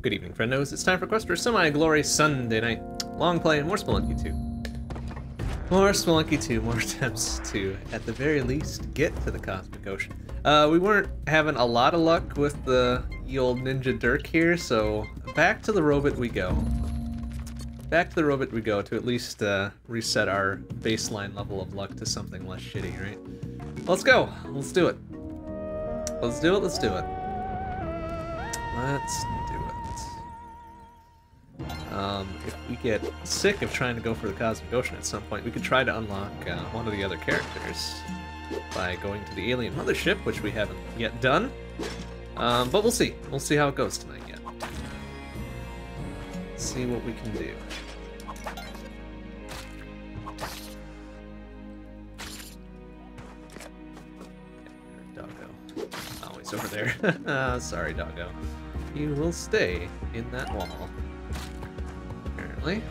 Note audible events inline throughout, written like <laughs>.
Good evening, friendos. It's time for Quest for Semi-Glory Sunday night. Long play and more Spelunky 2. More Spelunky 2, more <laughs> attempts to, at the very least, get to the Cosmic Ocean. Uh, we weren't having a lot of luck with the, old Ninja Dirk here, so back to the robot we go. Back to the robot we go to at least uh, reset our baseline level of luck to something less shitty, right? Let's go. Let's do it. Let's do it. Let's do it. Let's. Um, if we get sick of trying to go for the Cosmic Ocean at some point, we could try to unlock uh, one of the other characters by going to the alien mothership, which we haven't yet done. Um, but we'll see. We'll see how it goes tonight yet. See what we can do. Doggo. Oh, over there. <laughs> sorry, Doggo. You will stay in that wall. Apparently.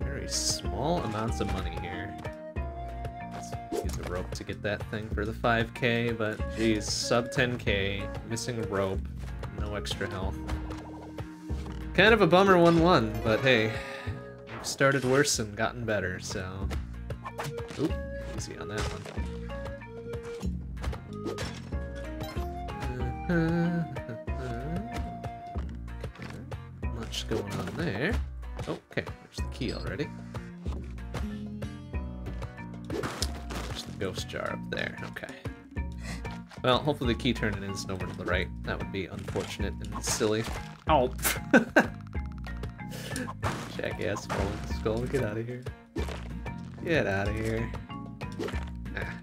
Very small amounts of money here. Let's use a rope to get that thing for the 5k, but geez, sub 10k, missing a rope, no extra health. Kind of a bummer 1-1, but hey, started worse and gotten better, so... Oop, easy on that one. Much going on there. Okay, there's the key already. There's the ghost jar up there, okay. Well, hopefully the key turning is over to the right. That would be unfortunate and silly. Oh! <laughs> Jackass falling skull, get out of here. Get out of here. Ah.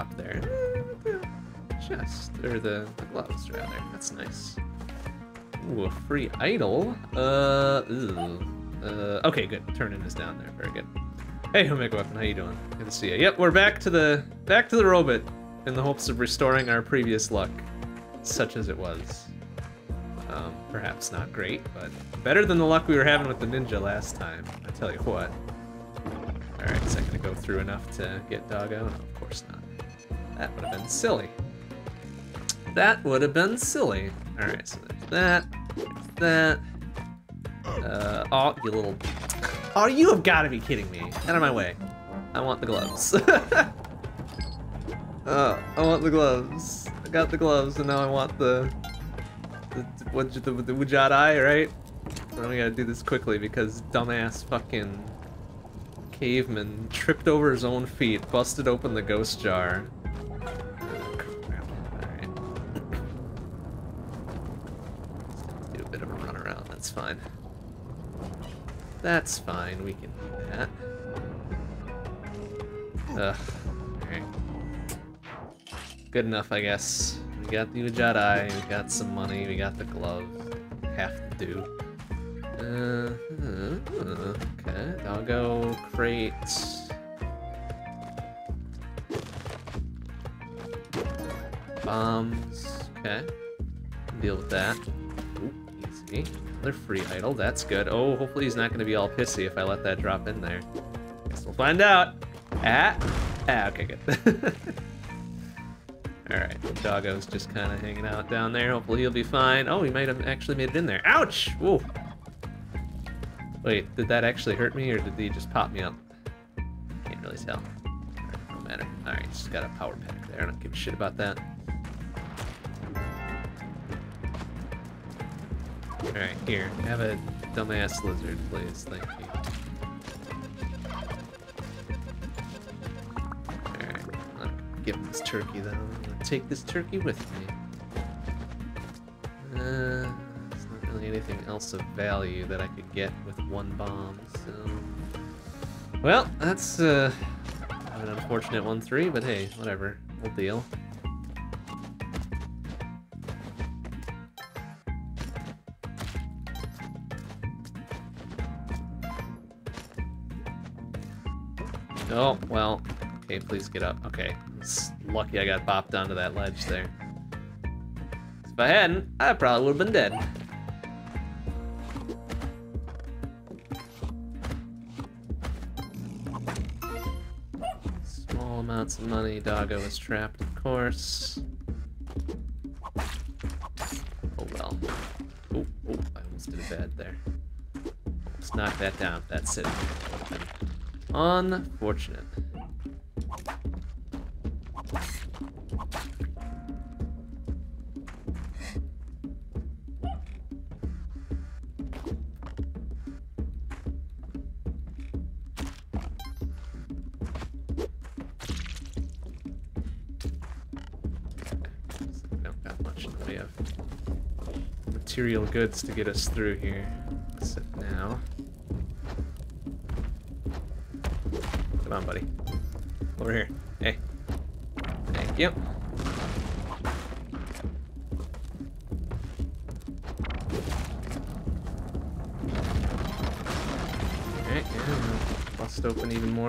It's in the there. Chest, or the, the gloves rather. That's nice. Ooh, a free idol. Uh, ew. uh, okay, good. Turning is down there. Very good. Hey, Omega Weapon, how you doing? Good to see you. Yep, we're back to the back to the robot in the hopes of restoring our previous luck, such as it was. Um, perhaps not great, but better than the luck we were having with the ninja last time. I tell you what. All right, is that gonna go through enough to get Doggo? No, of course not. That would have been silly. That would have been silly. All right, so there's that. That. Uh, oh, you little... <laughs> Oh, you have got to be kidding me. Out of my way. I want the gloves. oh, <laughs> I want the gloves. I got the gloves, and now I want the... The, what, the, the Udjat Eye, right? Now we gotta do this quickly because dumbass fucking caveman tripped over his own feet, busted open the ghost jar. That's fine. That's fine, we can do that. Ugh. Good enough, I guess. We got the Udjat Eye, we got some money, we got the glove. Have to do. Uh, uh, okay, doggo crate. Bombs. Okay. Deal with that. Ooh, easy. Another free idol. That's good. Oh, hopefully he's not to be all pissy if I let that drop in there. Guess we'll find out. Ah. Ah, okay, good. <laughs> Alright, doggo's just kind of hanging out down there. Hopefully he'll be fine. Oh, he might have actually made it in there. Ouch! Whoa. Wait, did that actually hurt me, or did he just pop me up? Can't really tell. Alright, no matter. Alright, just got a power pack there. I don't give a shit about that. Alright, here. Have a dumbass lizard, please. Thank you. Alright, gonna give this turkey, though. Gonna take this turkey with me. Uh, there's not really anything else of value that I could get with one bomb, so... Well, that's uh, an unfortunate 1-3, but hey, whatever. We'll deal. Oh, well. Okay, please get up. Okay. It's lucky I got bopped onto that ledge there. If I hadn't, I probably would have been dead. Small amounts of money. Doggo is trapped, of course. Oh well. Oh, oh, I almost did a bad there. Let's knock that down. That's it. Unfortunate. Material goods to get us through here.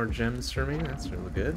More gems for me. That's really good.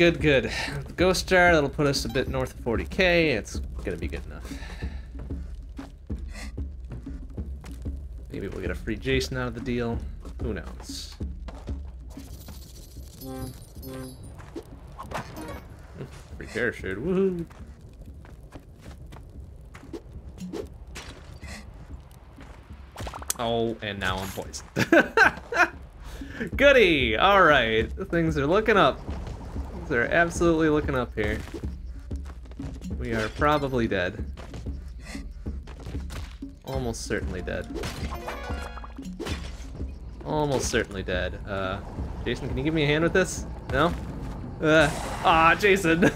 Good, good. Ghost jar, that'll put us a bit north of 40k. It's gonna be good enough. Maybe we'll get a free Jason out of the deal. Who knows? Free parachute, woohoo! Oh, and now I'm poisoned. <laughs> Goody! Alright, things are looking up. Are absolutely looking up here. We are probably dead. Almost certainly dead. Almost certainly dead. Uh, Jason, can you give me a hand with this? No? Uh, ah, Jason! <laughs>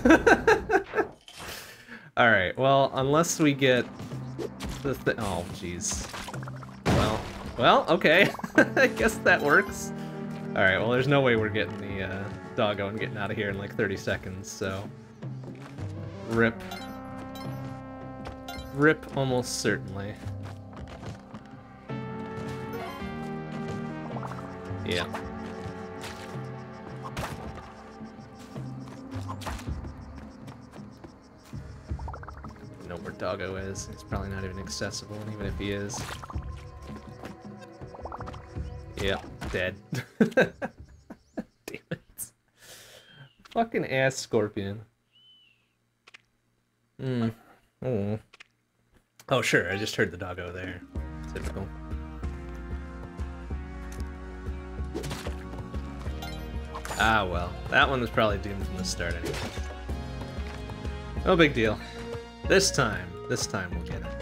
Alright, well, unless we get the thi- oh, jeez. Well, well, okay. <laughs> I guess that works. Alright, well, there's no way we're getting doggo and getting out of here in like 30 seconds, so... Rip. Rip almost certainly. Yeah. Know where Doggo is. He's probably not even accessible, and even if he is. Yep, dead. <laughs> Fucking ass scorpion. Hmm. Oh. Oh, sure, I just heard the dog doggo there. Typical. Ah, well. That one was probably doomed from the start anyway. No big deal. This time, this time we'll get it.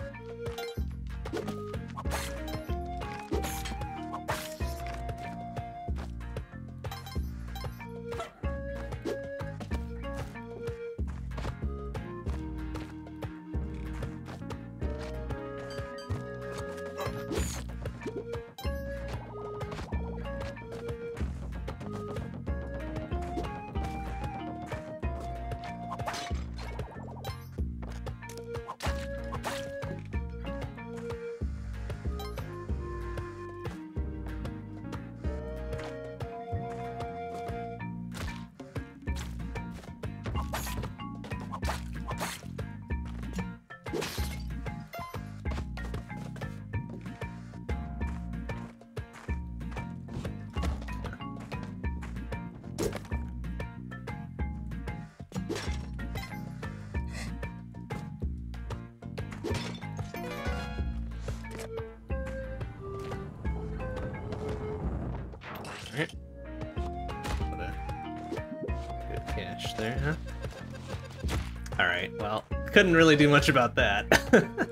Couldn't really do much about that. <laughs>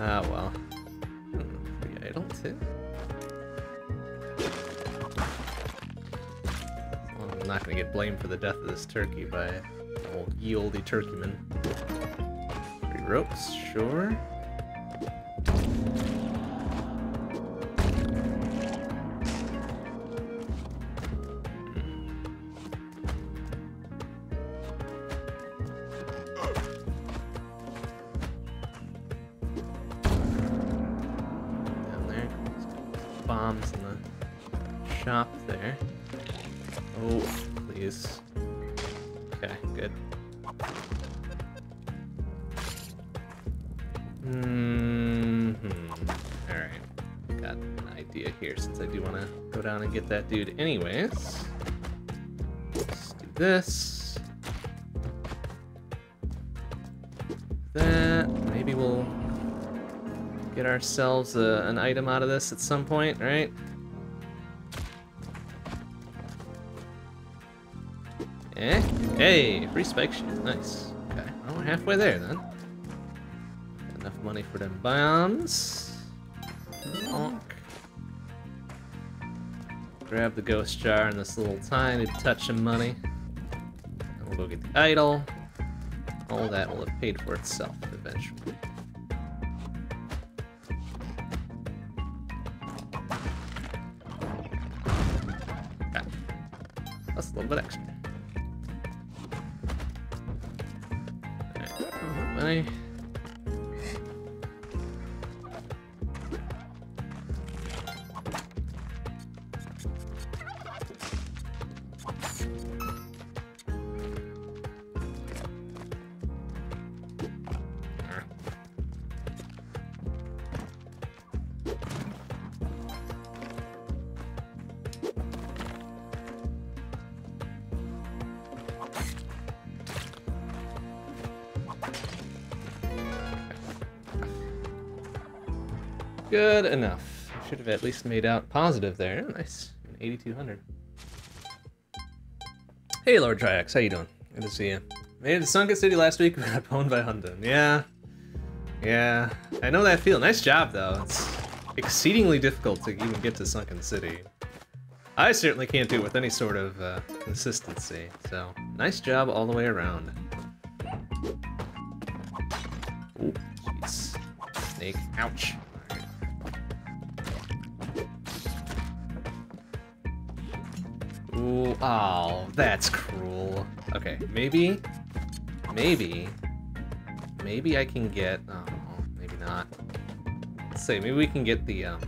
Ah, well. Hmm, Free idol, too? Well, I'm not gonna get blamed for the death of this turkey by old ye olde turkeyman. Free ropes, sure. Ourselves a, an item out of this at some point, right? Eh? Hey, free spike shoes. Nice. Okay, well, we're halfway there then. Enough money for them bombs. Bonk. Grab the ghost jar and this little tiny touch of money. And we'll go get the idol. All that will have paid for itself eventually. That's Good enough. Should have at least made out positive there. Nice. 8200. Hey, Lord Triax, how you doing? Good to see you. Made it to Sunken City last week, <laughs> but got pwned by Hundun. Yeah. Yeah. I know that feel. Nice job, though. It's exceedingly difficult to even get to Sunken City. I certainly can't do it with any sort of uh, consistency, so nice job all the way around. Snake. Ouch. Ooh, oh, that's cruel. Okay, maybe, maybe, maybe I can get, oh, maybe not. Let's see, maybe we can get the, um,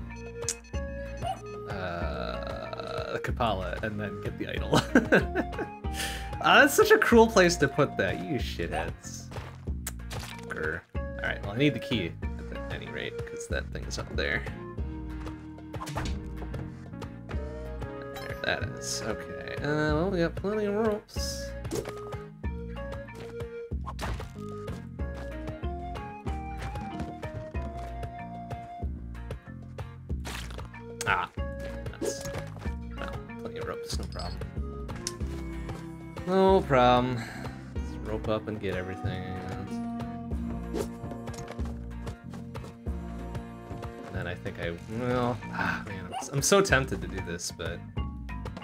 uh, Kapala and then get the idol. <laughs> uh, that's such a cruel place to put that, you shitheads. Grr. Alright, well I need the key at any rate, because that thing's up there. That is. Okay. Uh, well, we got plenty of ropes. Ah, that's well, plenty of ropes, no problem. No problem. Let's rope up and get everything. And then I think I well, ah, man, I'm, I'm so tempted to do this, but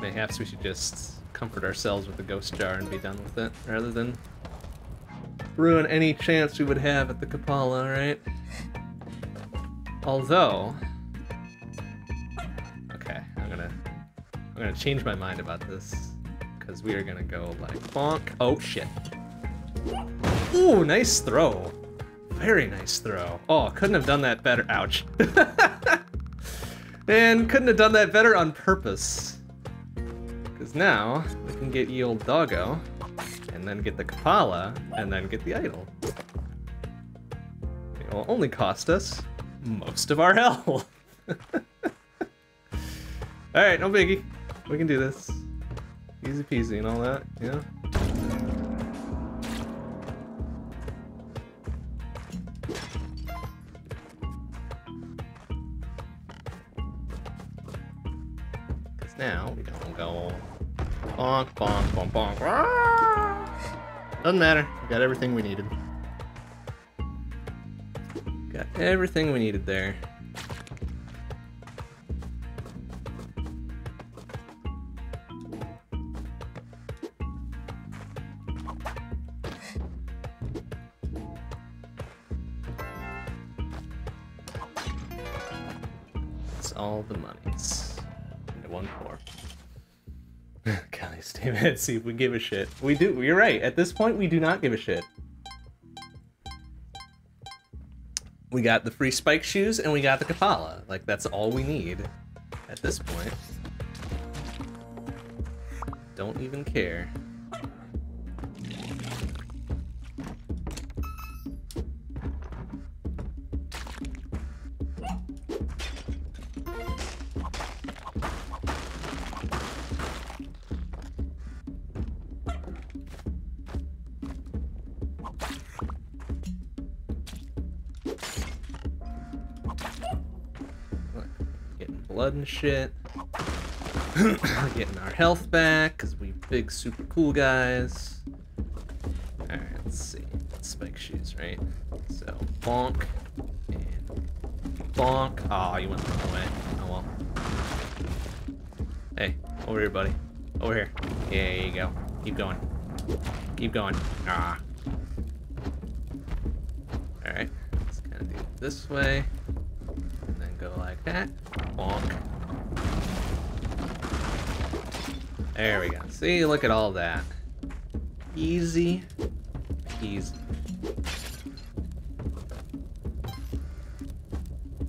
Mayhaps we should just comfort ourselves with the ghost jar and be done with it, rather than ruin any chance we would have at the Kapala, right? Although... Okay, I'm gonna... I'm gonna change my mind about this, because we are gonna go like bonk. Oh, shit. Ooh, nice throw. Very nice throw. Oh, couldn't have done that better. Ouch. <laughs> and couldn't have done that better on purpose. Because now we can get ye old doggo, and then get the Kapala, and then get the idol. It will only cost us most of our <laughs> health. <laughs> Alright, no biggie. We can do this. Easy peasy and all that, yeah. Because now we don't go Bonk, bonk, bonk, bonk. Doesn't matter. We got everything we needed. Got everything we needed there. It's all the monies Golly, stay mad. See if we give a shit. We do. You're right. At this point, we do not give a shit. We got the free spike shoes and we got the Kapala. Like that's all we need at this point. Don't even care. Blood and shit. Getting our health back, because we big super cool guys. Alright, let's see. Spike shoes, right? So, bonk. And bonk. Aw, oh, you went the wrong way. Oh well. Hey, over here, buddy. Over here. Yeah, there you go. Keep going. Keep going. Ah. Alright, let's kind of do it this way. Like that. Bonk. There we go. See, look at all that. Easy. Easy.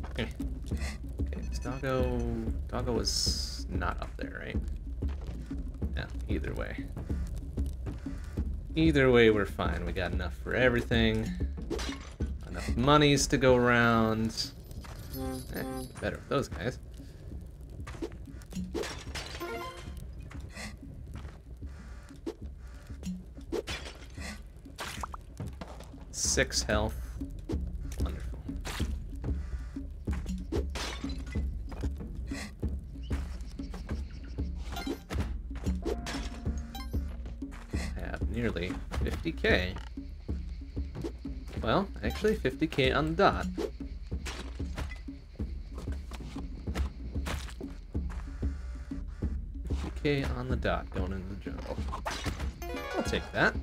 Okay. Doggo... Doggo was not up there, right? Yeah, either way. Either way, we're fine. We got enough for everything. Enough monies to go around. Eh, better with those guys. Six health. Wonderful. Have nearly 50k. Well, actually 50k on the dot. On the dot going into the jungle. I'll take that.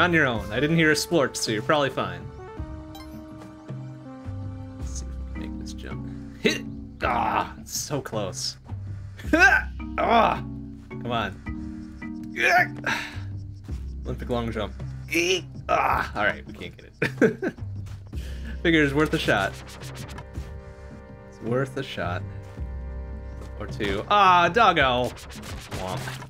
You're on your own. I didn't hear a splorch, so you're probably fine. Let's see if we can make this jump. Hit! Ah! So close. <laughs> ah! Come on. <sighs> Olympic long jump. Ah! Alright, we can't get it. <laughs> Figure it's worth a shot. It's worth a shot. Or two. Ah, doggo! Womp.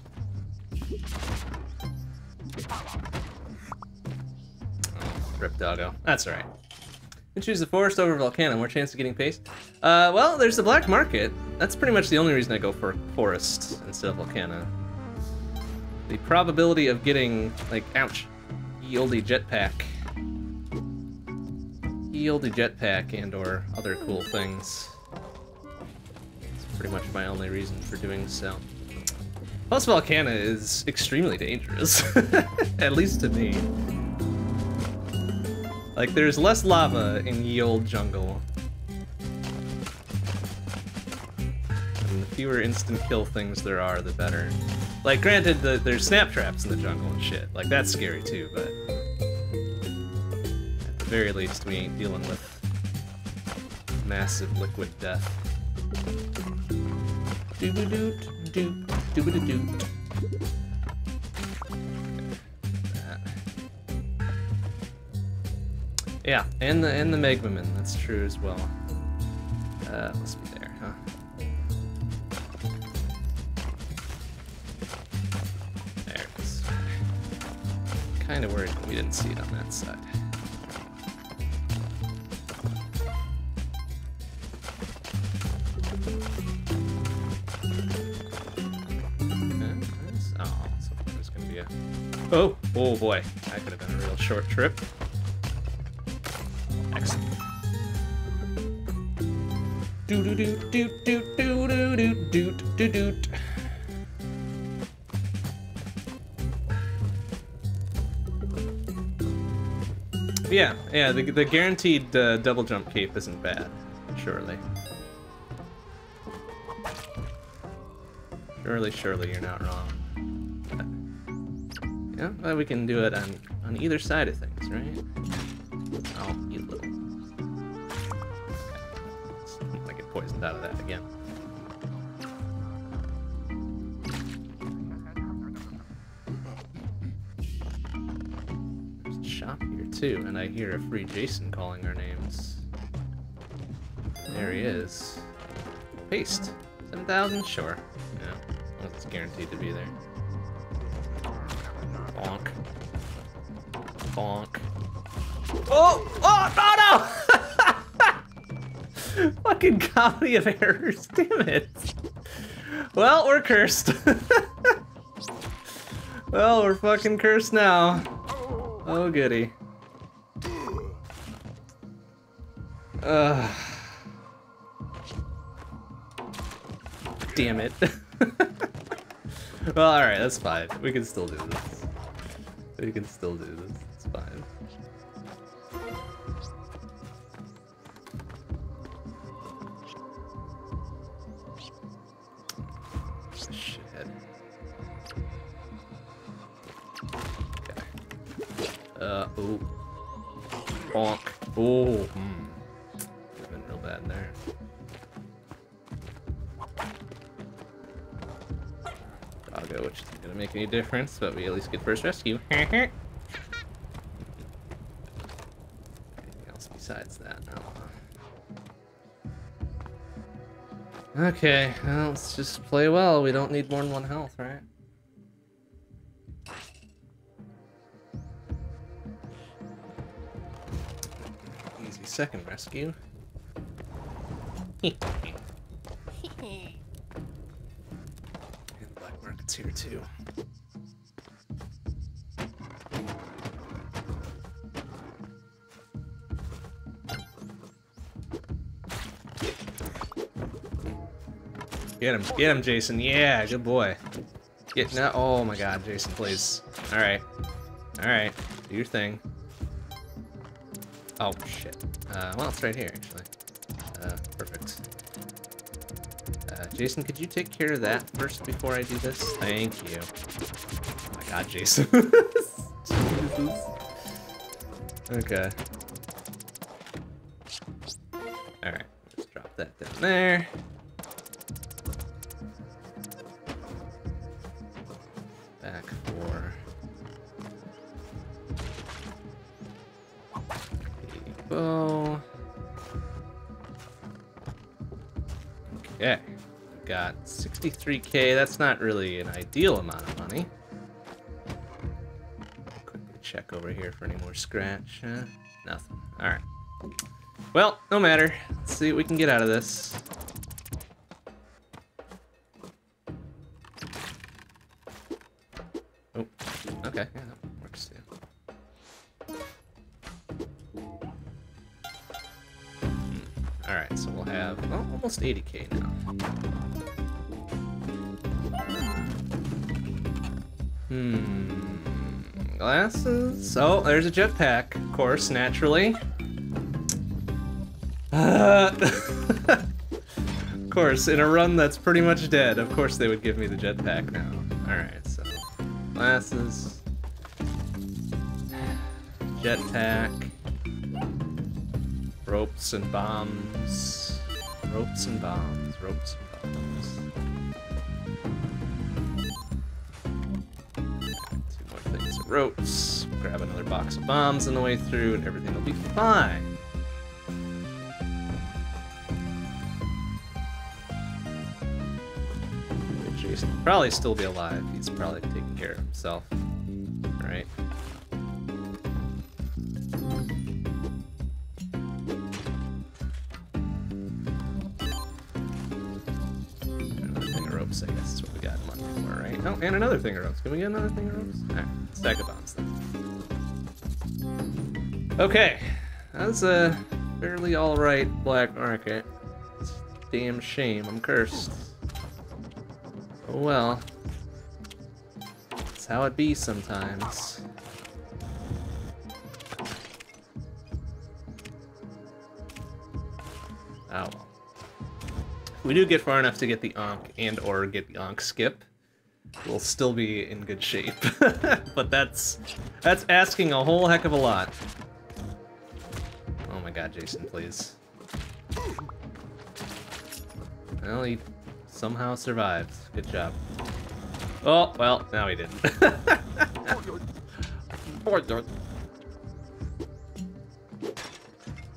Rip doggo. That's alright. And choose the forest over volcano, more chance of getting paste. Uh, well, there's the black market. That's pretty much the only reason I go for forest instead of volcano. The probability of getting, like, ouch, ye jetpack. Ye jetpack and or other cool things. It's pretty much my only reason for doing so. Plus Volcana is extremely dangerous. <laughs> At least to me. Like, there's less lava in ye old jungle. And the fewer instant kill things there are, the better. Like, granted, the, there's snap traps in the jungle and shit. Like, that's scary too, but... At the very least, we ain't dealing with massive liquid death. Doo-ba-doot, doot, doo-ba-da-doot. Yeah, and the and the Megmaman, that's true as well. Uh, must be there, huh? There it is. Kind of worried we didn't see it on that side. Oh. Oh, oh boy, that could have been a real short trip. Yeah, yeah, the, the guaranteed uh, double jump cape isn't bad, surely. Surely, surely you're not wrong. Yeah, well, we can do it on, on either side, of things. Hear a free Jason calling our names. There he is. Paste. 7,000? Sure. Yeah, well, it's guaranteed to be there. Bonk. Bonk. Oh! Oh! No, no! <laughs> Fucking comedy of errors, <laughs> damn it. Well, we're cursed. <laughs> well, we're fucking cursed now. Oh, goody. Ugh. Damn it. <laughs> well, alright, that's fine. We can still do this. We can still do this. Isn't gonna make any difference, but we at least get first rescue. <laughs> Anything else besides that? No. Okay, well, let's just play well. We don't need more than one health, right? Easy second rescue. <laughs> and black market's here too. Get him, get him, Jason. Yeah, good boy. Get now. Oh my God, Jason, please. All right, all right, do your thing. Oh shit. Uh, well, it's right here actually. Uh, perfect. Uh, Jason, could you take care of that first before I do this? Thank you. Oh my God, Jason. <laughs> Okay. All right, let's drop that down there. 63k. That's not really an ideal amount of money. Quickly check over here for any more scratch. Uh, nothing. All right. Well, no matter. Let's see what we can get out of this. Oh, okay, yeah, that works too. Hmm, Alright, so we'll have almost 80k now. Hmm. Glasses. Oh, there's a jetpack, of course, naturally. Uh, <laughs> of course, in a run that's pretty much dead, of course they would give me the jetpack now. Alright, so glasses, jetpack, ropes and bombs, ropes and bombs, ropes and bombs. Ropes, grab another box of bombs on the way through, and everything will be fine. Jason will probably still be alive. He's probably taking care of himself. Another thing of ropes. Can we get another thing of ropes? Alright, stack of bombs then. Okay, that's a fairly alright black market. Damn shame, I'm cursed. Oh well. That's how it be sometimes. Oh well. We do get far enough to get the Ankh and or get the Ankh skip, we'll still be in good shape. <laughs> but that's that's asking a whole heck of a lot. Oh my god, Jason, please. Well, he somehow survived. Good job. Oh, well, now he didn't. <laughs>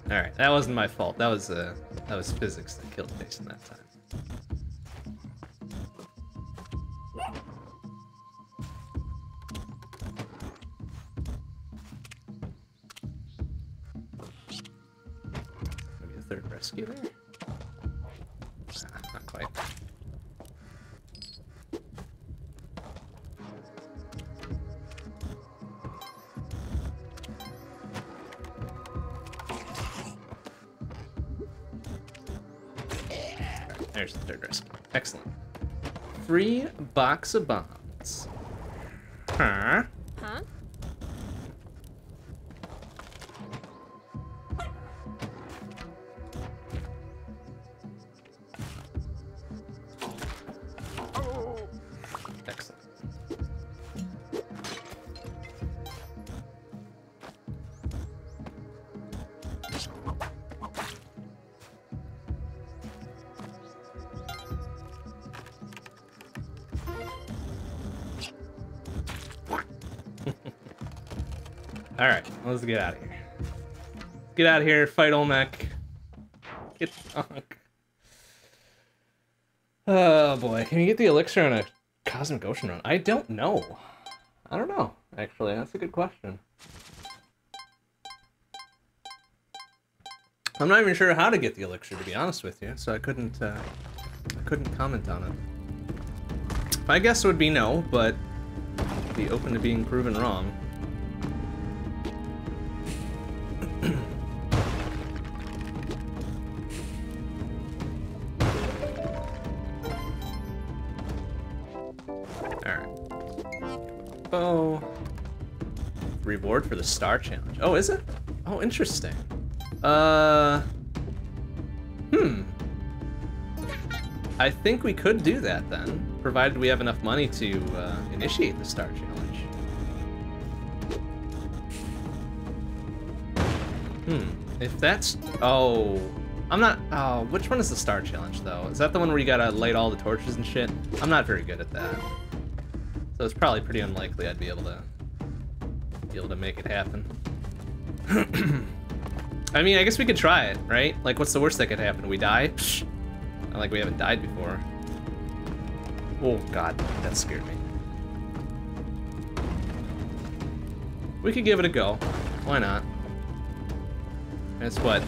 Alright, that wasn't my fault. That was uh that was physics that killed Jason that time. Box of bombs. Get out of here. Get out of here, fight Olmec. Get. Oh boy, can you get the elixir on a Cosmic Ocean run? I don't know. I don't know, actually. That's a good question. I'm not even sure how to get the elixir, to be honest with you, so I couldn't, uh, I couldn't comment on it. My guess would be no, but be open to being proven wrong. Reward for the star challenge. Oh, is it? Oh, interesting. Uh. Hmm. I think we could do that then, provided we have enough money to uh, initiate the star challenge. Hmm. If that's oh, I'm not. Oh, which one is the star challenge though? Is that the one where you gotta light all the torches and shit? I'm not very good at that, so it's probably pretty unlikely I'd be able to be able to make it happen. <clears throat> I mean, I guess we could try it, right? Like, what's the worst that could happen? We die? Psh. Not like we haven't died before. Oh god, that scared me. We could give it a go. Why not? It's what?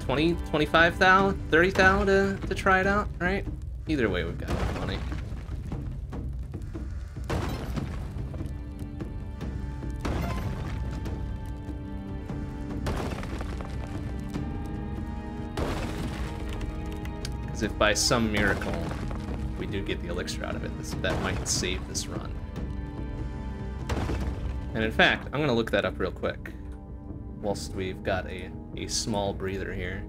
20, 25 thou, 30 thou to, to try it out, right? Either way, we've got if by some miracle we do get the elixir out of it, this, that might save this run. And in fact, I'm going to look that up real quick whilst we've got a, a small breather here.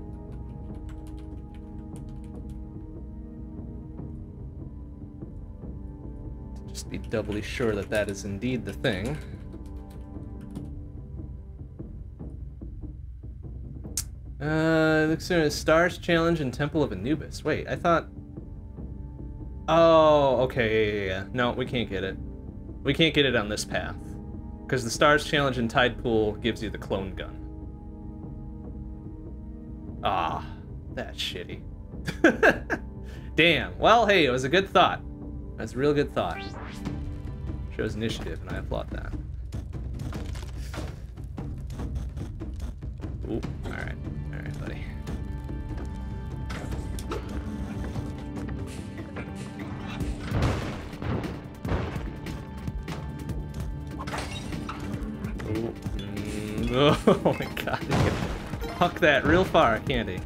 Just be doubly sure that that is indeed the thing. Uh, looks like a Stars Challenge and Temple of Anubis. Wait, I thought... Oh, okay, yeah, yeah, yeah. No, we can't get it. We can't get it on this path. Because the Stars Challenge and Tide Pool gives you the clone gun. Ah, that's shitty. <laughs> Damn. Well, hey, it was a good thought. That's a real good thought. Shows initiative, and I applaud that. Ooh, alright. <laughs> oh my god. Huck that real far, can't he?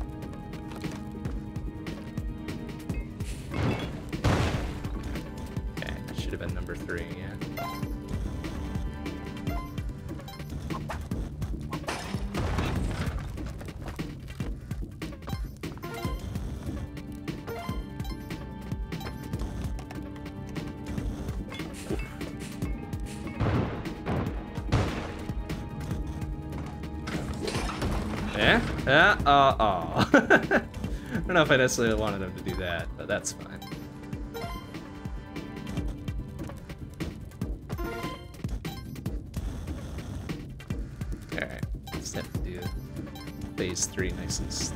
If I necessarily wanted him to do that, but that's fine. Alright, have to do phase three nice and slow.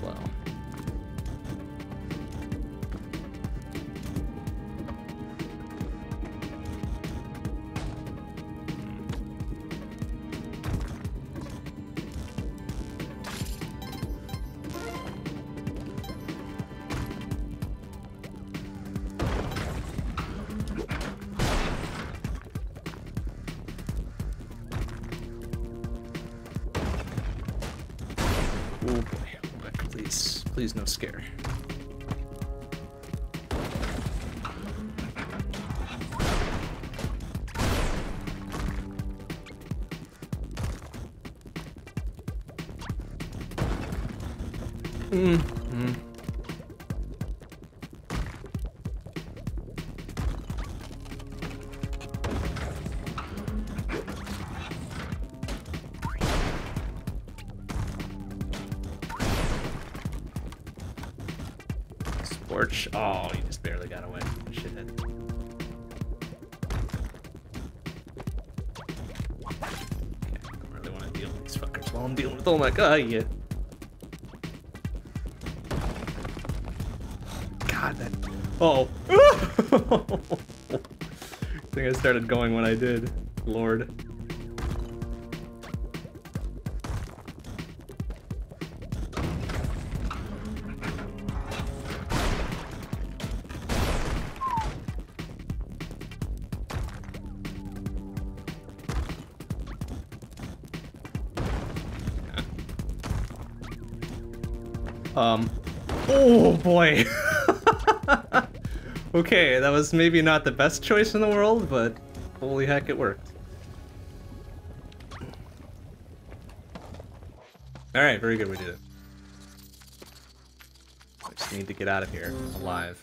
Scorch. Oh, you just barely got away. Shithead. Okay, I don't really want to deal with these fuckers while I'm dealing with oh my god, yeah. God, that. Oh. <laughs> I think I started going when I did. Lord. Okay, that was maybe not the best choice in the world, but holy heck, it worked. Alright, very good, we did it. I just need to get out of here alive.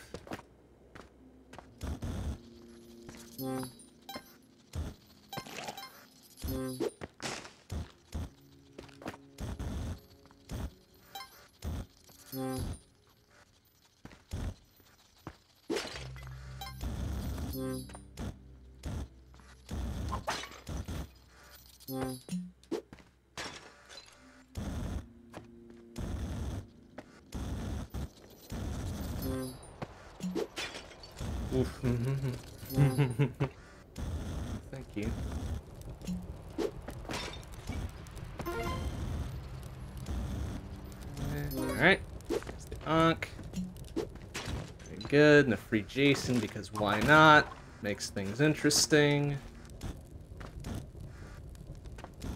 Good. And a free Jason because why not? Makes things interesting.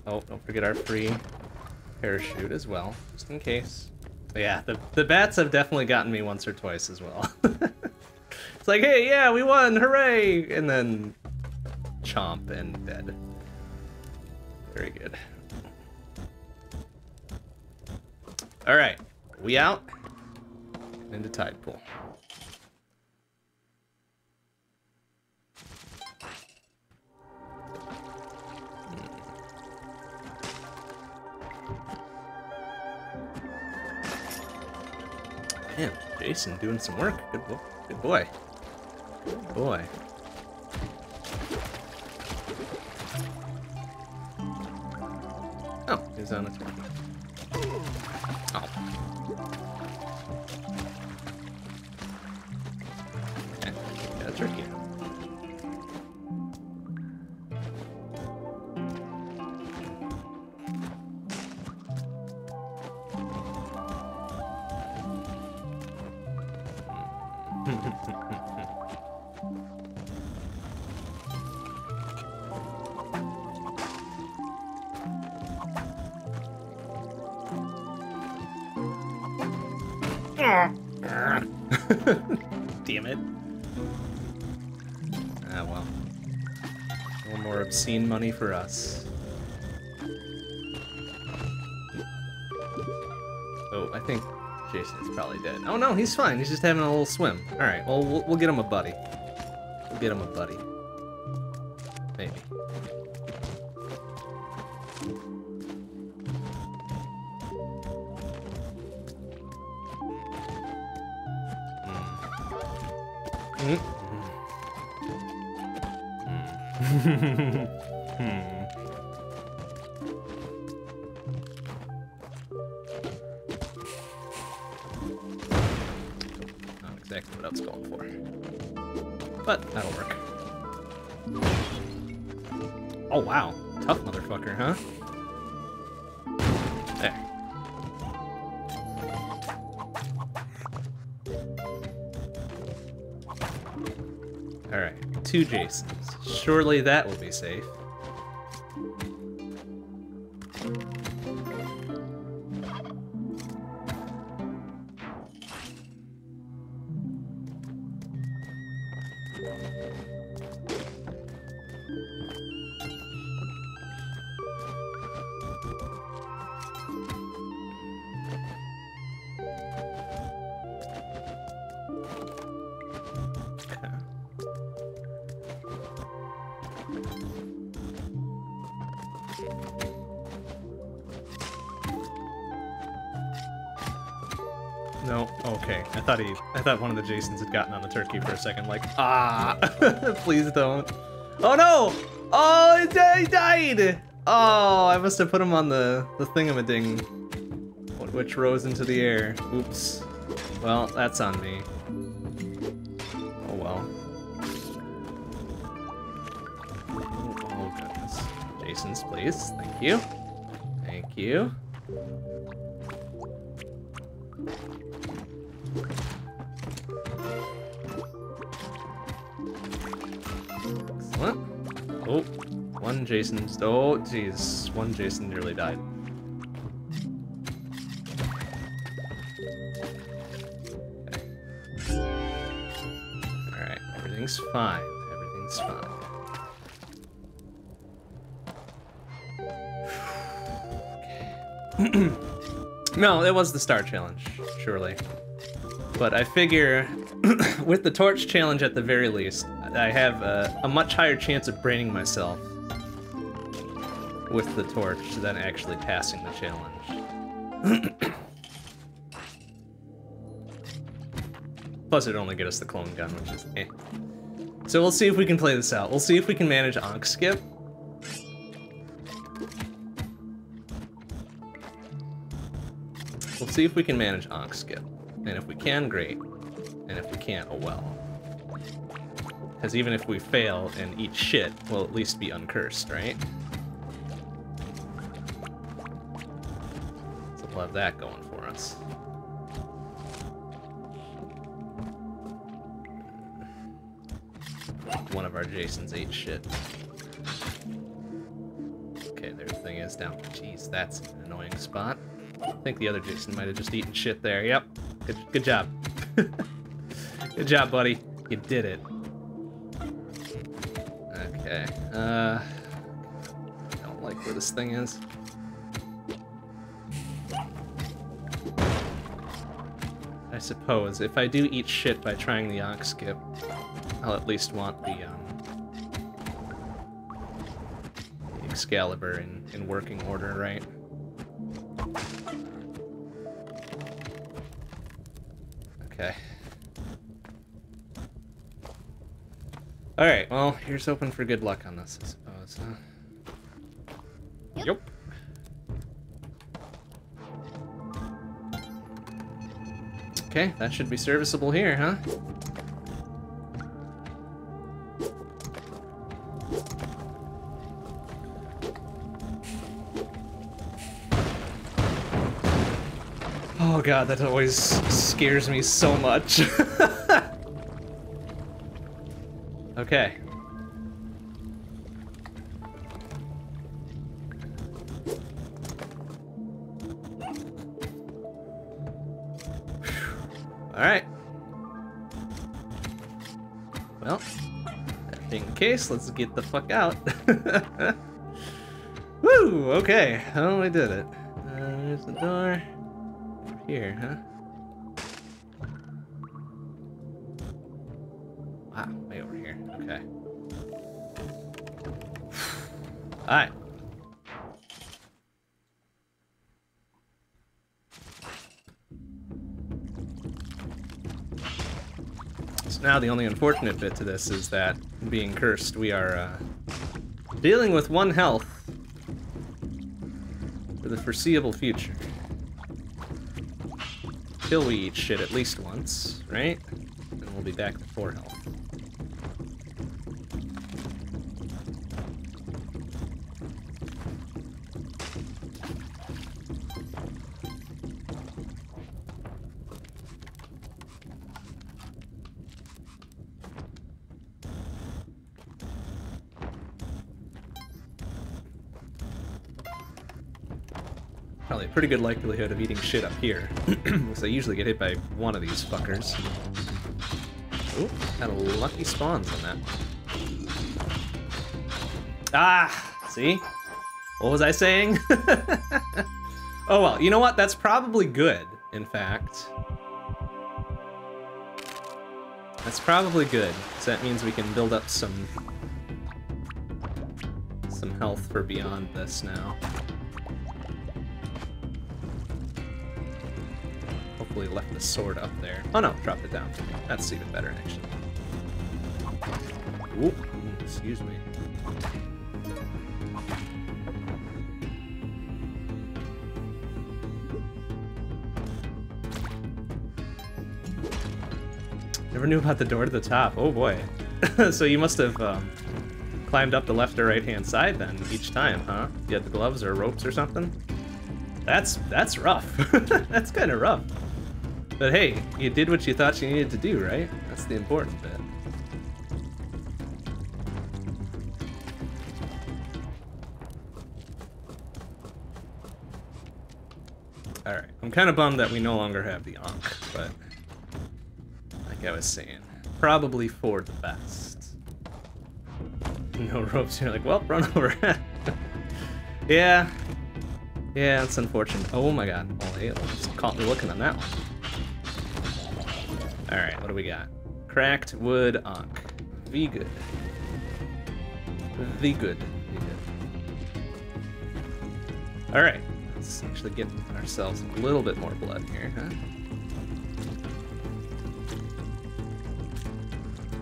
Oh, don't forget our free parachute as well, just in case. But yeah, the, the bats have definitely gotten me once or twice as well. <laughs> it's like, hey, yeah, we won, hooray! And then chomp and dead. Very good. All right, we out doing some work. Good, good boy. Good boy. Oh, he's on a turkey. He's fine. He's just having a little swim. Alright, well, well, we'll get him a buddy. We'll get him a buddy. Exactly what I was going for. But that'll work. Oh wow. Tough motherfucker, huh? There. Alright, two Jasons. Surely that will be safe. Jasons had gotten on the turkey for a second. Like, ah, <laughs> please don't. Oh no! Oh, he died. Oh, I must have put him on the the thingamading, which rose into the air. Oops. Well, that's on me. Oh well. Oh goodness. Jason's, please. Thank you. Thank you. Jason's. Oh, jeez. One Jason nearly died. Okay. Alright, everything's fine. Everything's fine. <clears throat> no, it was the Star Challenge, surely. But I figure <clears throat> with the Torch Challenge at the very least, I have a, a much higher chance of braining myself with the torch than actually passing the challenge. <clears throat> Plus, it'd only get us the clone gun, which is eh. So we'll see if we can play this out. We'll see if we can manage Ankh Skip. We'll see if we can manage Ankh Skip. And if we can, great. And if we can't, oh well. Because even if we fail and eat shit, we'll at least be uncursed, right? We'll have that going for us. One of our Jasons ate shit. Okay, their thing is down. Jeez, that's an annoying spot. I think the other Jason might have just eaten shit there. Yep. Good, good job. <laughs> good job, buddy. You did it. Okay. Uh, I don't like where this thing is. Suppose if I do eat shit by trying the Ankh skip, I'll at least want the um, the Excalibur in, in working order, right? Okay. Alright, well, here's hoping for good luck on this, I suppose, huh? Yep. Yep. Okay, that should be serviceable here, huh? Oh god, that always scares me so much. <laughs> okay. Alright. Well, that being the case, let's get the fuck out. <laughs> Woo! Okay, well, we did it. Uh, there's the door. Here, huh? The only unfortunate bit to this is that, being cursed, we are uh, dealing with one health for the foreseeable future. Till we eat shit at least once, right? And we'll be back to four health. Pretty good likelihood of eating shit up here. <clears throat> Because I usually get hit by one of these fuckers. Oh, had a lucky spawns on that. Ah! See? What was I saying? <laughs> oh well, you know what? That's probably good, in fact. That's probably good, because that means we can build up some... some health for beyond this now. Hopefully left the sword up there. Oh no, drop it down. to me. That's even better, actually. Ooh, excuse me. Never knew about the door to the top. Oh boy. <laughs> so you must have um, climbed up the left or right hand side then each time, huh? You had the gloves or ropes or something? That's that's rough. <laughs> that's kind of rough. But hey, you did what you thought you needed to do, right? That's the important bit. Alright, I'm kind of bummed that we no longer have the Ankh, but like I was saying, probably for the best. <laughs> No ropes, you're like, well, run <laughs> over. yeah, yeah, it's unfortunate. Oh my god, well, hey, just caught me looking on that one. Alright, what do we got? Cracked wood Ankh. V good. V good. V good. Alright, let's actually get ourselves a little bit more blood here, huh?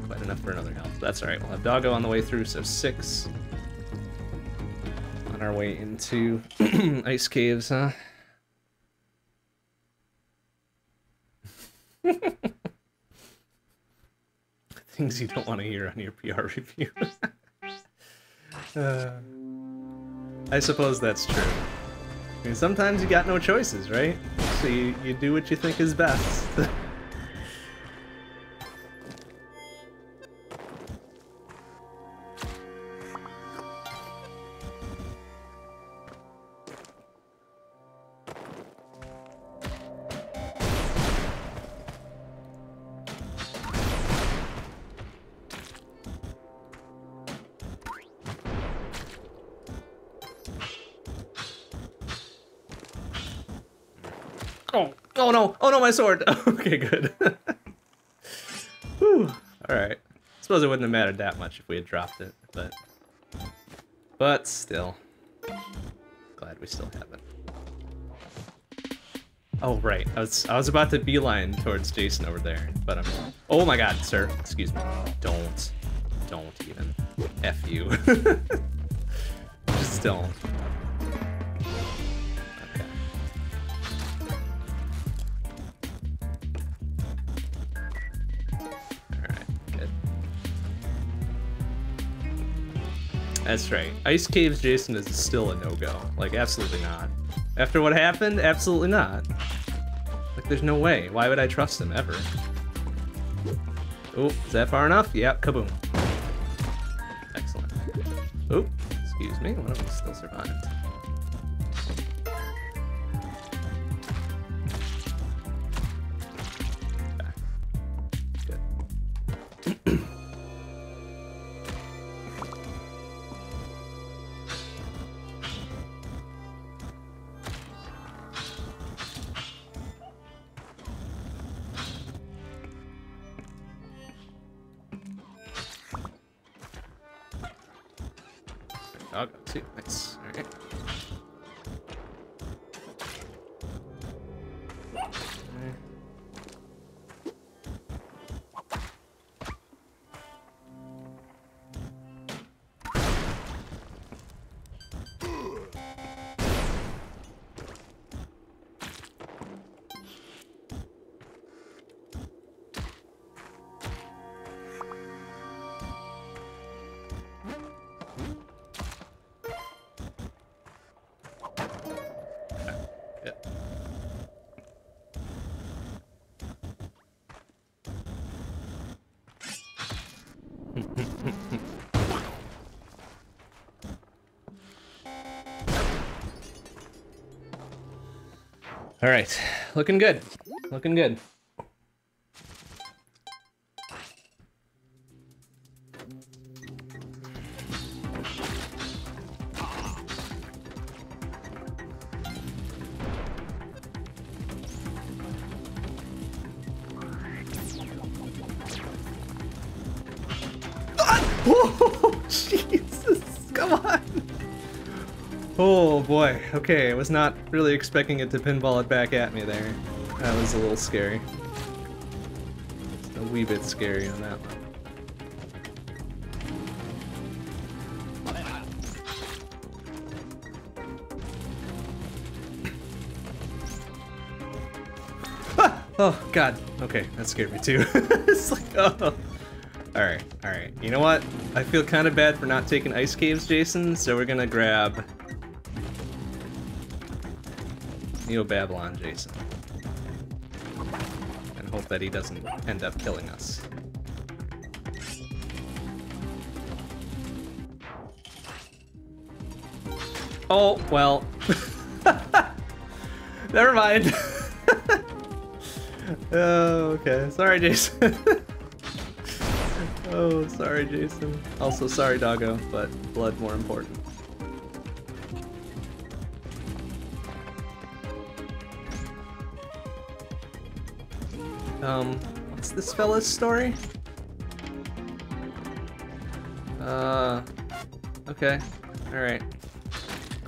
Quite enough for another health. That's alright, we'll have Doggo on the way through, so six. On our way into <clears throat> ice caves, huh? <laughs> Things you don't want to hear on your PR <laughs> review. uh, I suppose that's true. I mean, sometimes you got no choices, right? So you, you do what you think is best. <laughs> Oh, oh no, oh no, my sword. <laughs> okay, good. <laughs> Whew. All right. Suppose it wouldn't have mattered that much if we had dropped it, but but still, glad we still have it. Oh right, I was I was about to beeline towards Jason over there, but I'm. Oh my God, sir. Excuse me. Don't, don't even. F you. <laughs> Just don't. That's right. Ice Caves Jason is still a no-go. Like, absolutely not. After what happened, absolutely not. Like, there's no way. Why would I trust him, ever? Oh, is that far enough? Yep, kaboom. Excellent. Oh, excuse me, one of them still survived. All right, looking good. Looking good. Boy. Okay, I was not really expecting it to pinball it back at me there. That was a little scary. A wee bit scary on that one. Ah! Oh, God. Okay, that scared me too. <laughs> it's like, oh. Alright, alright. You know what? I feel kind of bad for not taking Ice Caves, Jason, so we're gonna grab... Neo Babylon Jason. And hope that he doesn't end up killing us. Oh, well. <laughs> Never mind. <laughs> oh, okay. Sorry, Jason. <laughs> Oh, sorry, Jason. Also, sorry, Doggo, but blood more important. This fella's story? Uh, okay. Alright.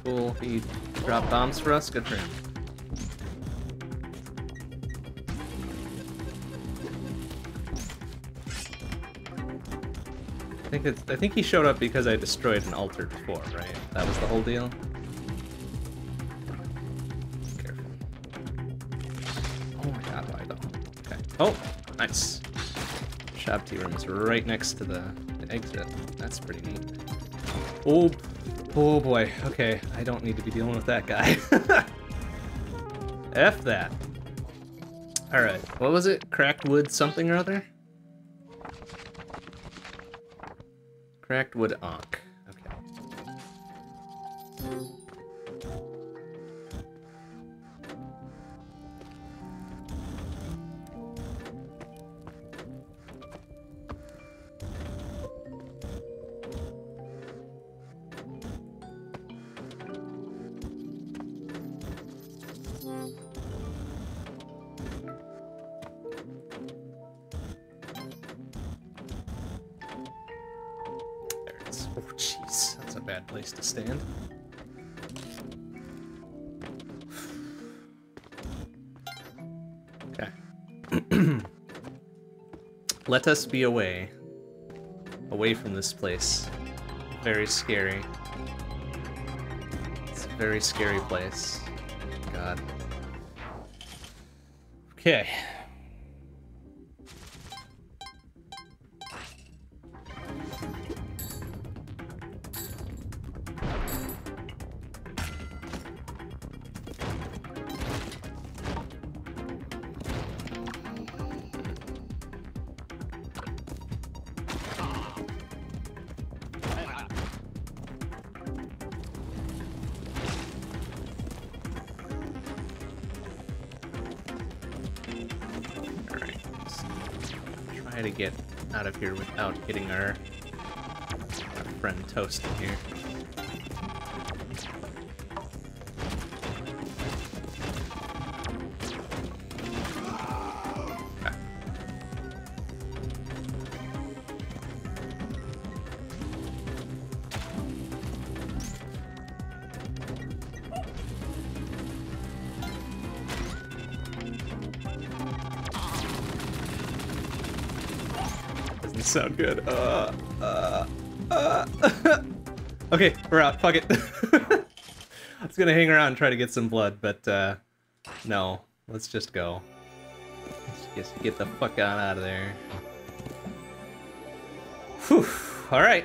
Cool. He dropped bombs for us? Good for him. I think it's, I think he showed up because I destroyed an altar before, right? That was the whole deal. Careful. Oh my god, why though? Okay. Oh, nice. Shop room is right next to the, the exit. That's pretty neat. Oh, oh boy. Okay, I don't need to be dealing with that guy. <laughs> F that. Alright, what was it? Cracked wood something or other? Cracked wood ankh. Okay. Let us be away. Away from this place. Very scary. It's a very scary place. God. Okay. Getting our, our friend toasted Good. Uh, uh, uh. <laughs> okay, we're out. Fuck it. <laughs> I was gonna hang around and try to get some blood, but uh, no. Let's just go. Let's just get the fuck on out of there. Whew. All right.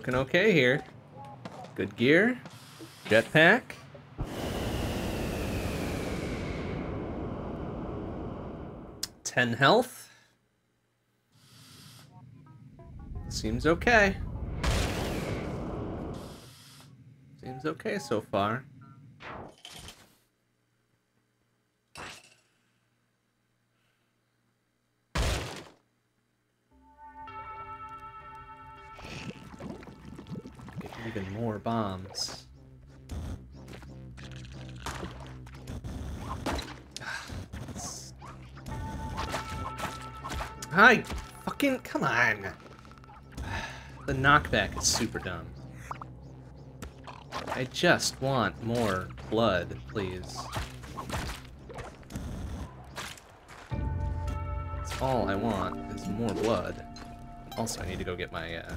Looking okay here. Good gear. Jetpack. Ten health. Seems okay. Seems okay so far. Bombs. Hi, fucking come on. The knockback is super dumb. I just want more blood, please. That's all I want is more blood. Also, I need to go get my uh,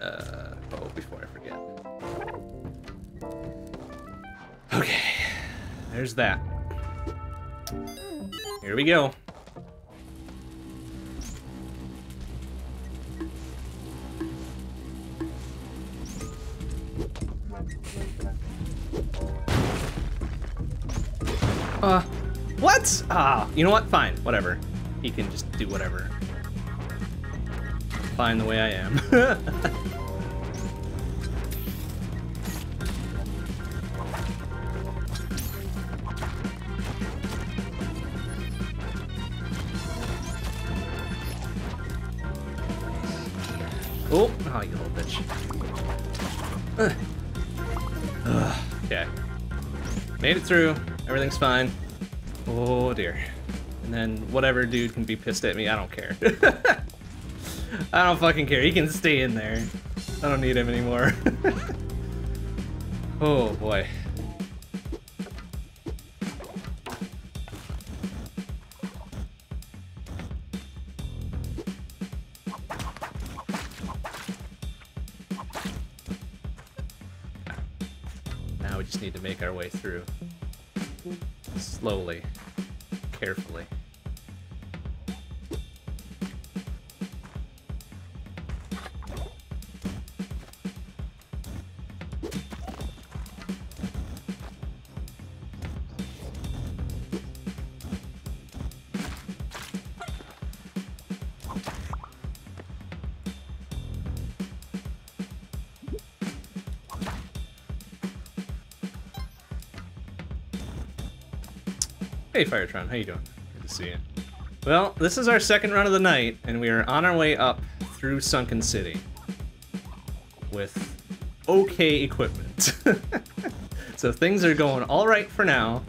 uh, bow before I forget. Okay, there's that. Here we go. Uh, what? Ah, you know what? Fine, whatever. He can just do whatever. Fine the way I am. <laughs> through. Everything's fine. Oh dear. And then whatever dude can be pissed at me, I don't care. <laughs> I don't fucking care. He can stay in there. I don't need him anymore. <laughs> oh boy. Now we just need to make our way through. Slowly. Hey Firetron, how you doing? Good to see you. Well, this is our second run of the night, and we are on our way up through Sunken City. with okay equipment. <laughs> so things are going all right for now.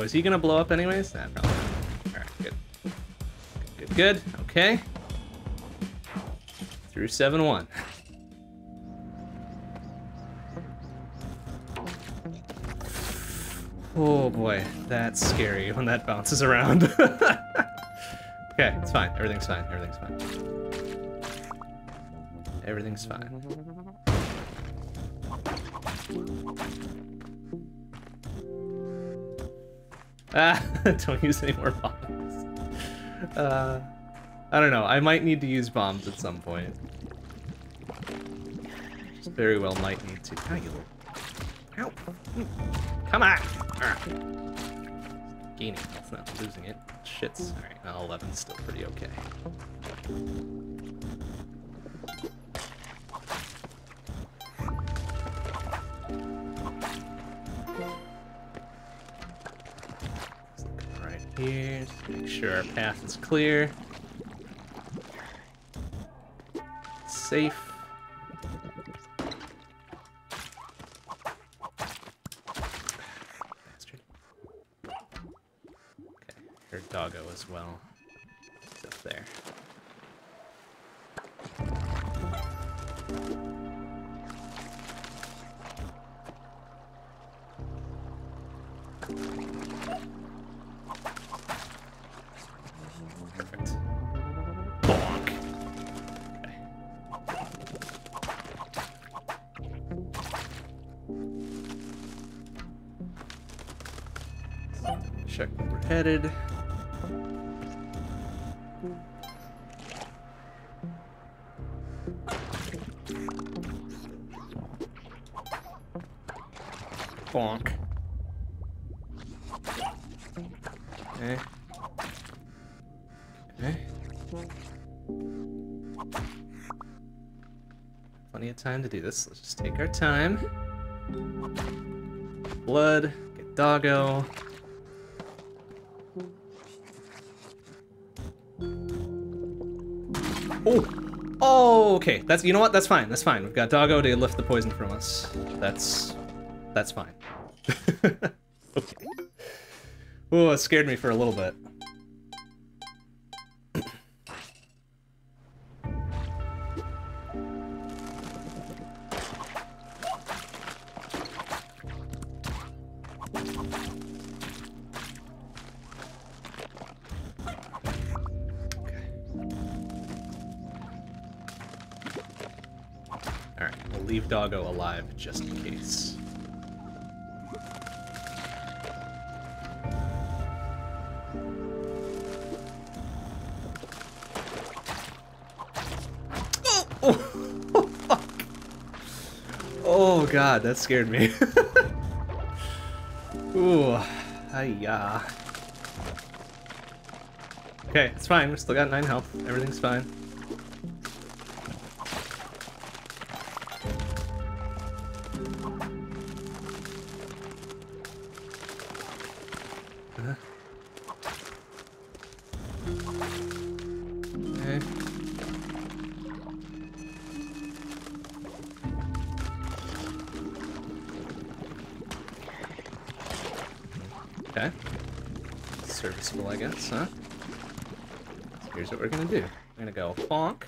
Oh, is he gonna blow up anyways? Nah, probably not. Alright, good. Good, good, good. Okay. Through 7-1. Oh boy, that's scary when that bounces around. <laughs> okay, it's fine. Everything's fine. Everything's fine. Everything's fine. Ah, <laughs> don't use any more bombs. Uh, I don't know. I might need to use bombs at some point. Just very well might need to. Ow, you. Ow. Come on! Gaining health, not losing it. Shits. Alright, well, 11's still pretty okay. Our path is clear. Safe. Headed. Bonk. Okay. Okay. Plenty of time to do this. Let's just take our time. Blood, get doggo. Okay. That's you know what? That's fine. That's fine. We've got doggo to lift the poison from us. That's that's fine. <laughs> okay. Oh, it scared me for a little bit. God, that scared me. <laughs> Ooh, hiya. Okay, it's fine. We still got nine health. Everything's fine. What we're gonna do. We're gonna go bonk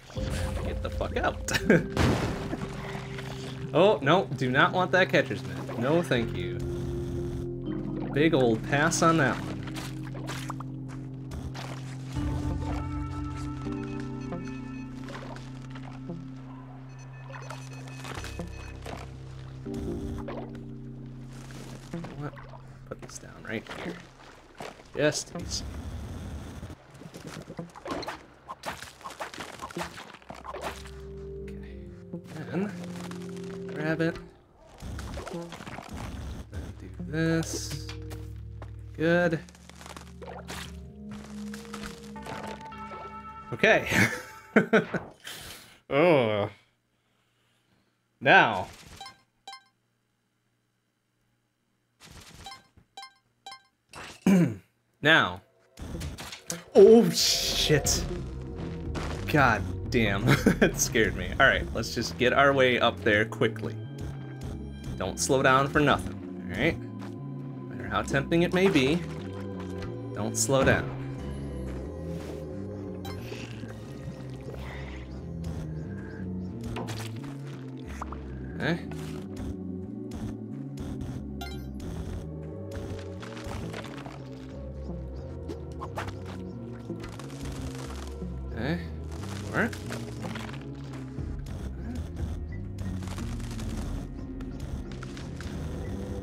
and get the fuck out. <laughs> oh, no, do not want that catcher's mitt. No, thank you. Big old pass on that one. Okay. <laughs> oh. Now. <clears throat> now. Oh, shit. God damn. <laughs> that scared me. Alright, let's just get our way up there quickly. Don't slow down for nothing. Alright? No matter how tempting it may be, don't slow down.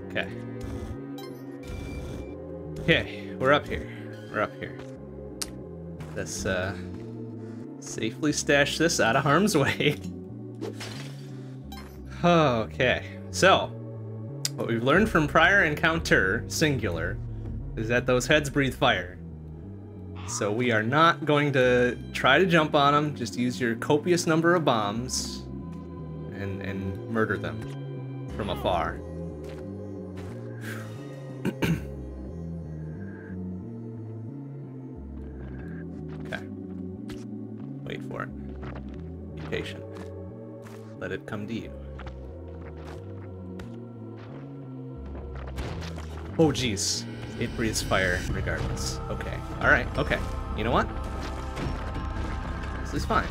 Okay. Okay, we're up here. We're up here. Let's uh safely stash this out of harm's way. <laughs> okay. So, what we've learned from prior encounter, singular, is that those heads breathe fire. So we are not going to try to jump on them. Just use your copious number of bombs and, and murder them from afar. Okay. Wait for it. Be patient. Let it come to you. Oh, jeez. It breathes fire regardless. Okay. Alright, okay. You know what? This is fine.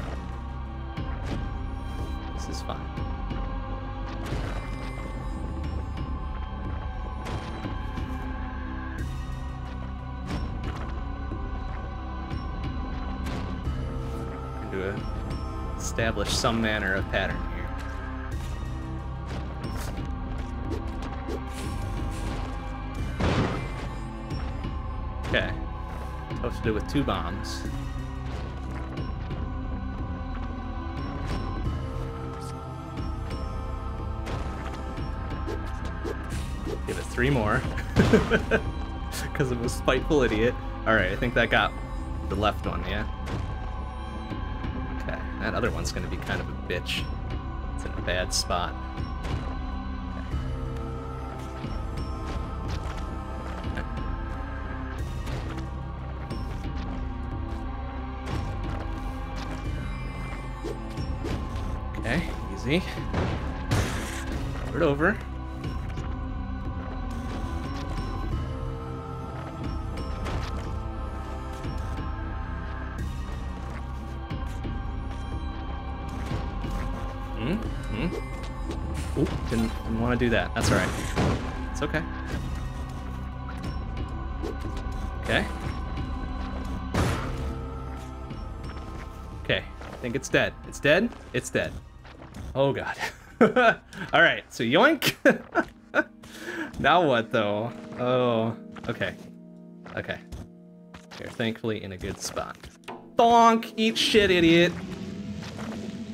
Establish some manner of pattern here. Okay. Supposed to do with two bombs. Give it three more. <laughs> Because I'm a spiteful idiot. Alright, I think that got the left one, yeah? Okay, that other one's gonna be kind of a bitch. It's in a bad spot. Okay, easy. Over it over. Want to do that. That's alright. It's okay. Okay. Okay, I think it's dead. It's dead? It's dead. Oh god. <laughs> Alright, so yoink! <laughs> now what though? Oh, okay. Okay. You're thankfully in a good spot. Bonk! Eat shit, idiot!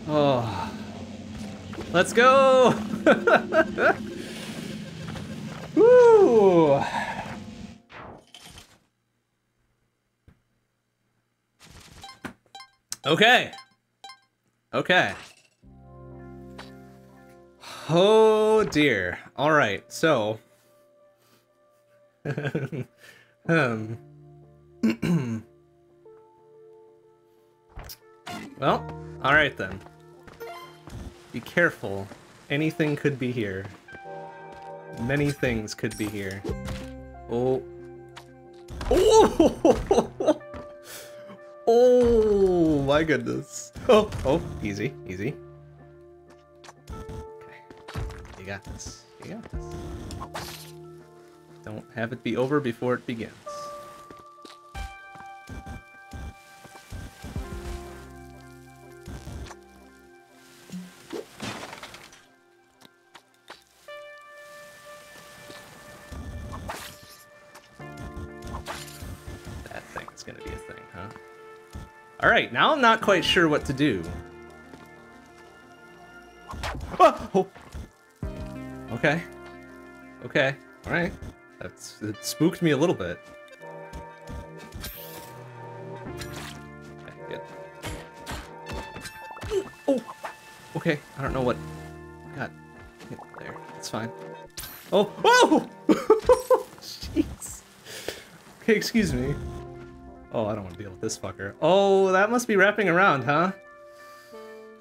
Oh. Let's go! <laughs> <laughs> Woo! Okay. Okay. Oh dear. All right. So. <laughs> um. <clears throat> well, all right then. Be careful. Anything could be here. Many things could be here. Oh. Oh! <laughs> Oh my goodness. Oh, oh, easy, easy. Okay. You got this. You got this. Don't have it be over before it begins. Right now I'm not quite sure what to do. Ah! Oh. Okay. Okay. Alright. That's it spooked me a little bit. Okay, good. Oh! Okay, I don't know what God there. It's fine. Oh! Oh! <laughs> Jeez. Okay, excuse me. Oh, I don't want to deal with this fucker. Oh, that must be wrapping around, huh?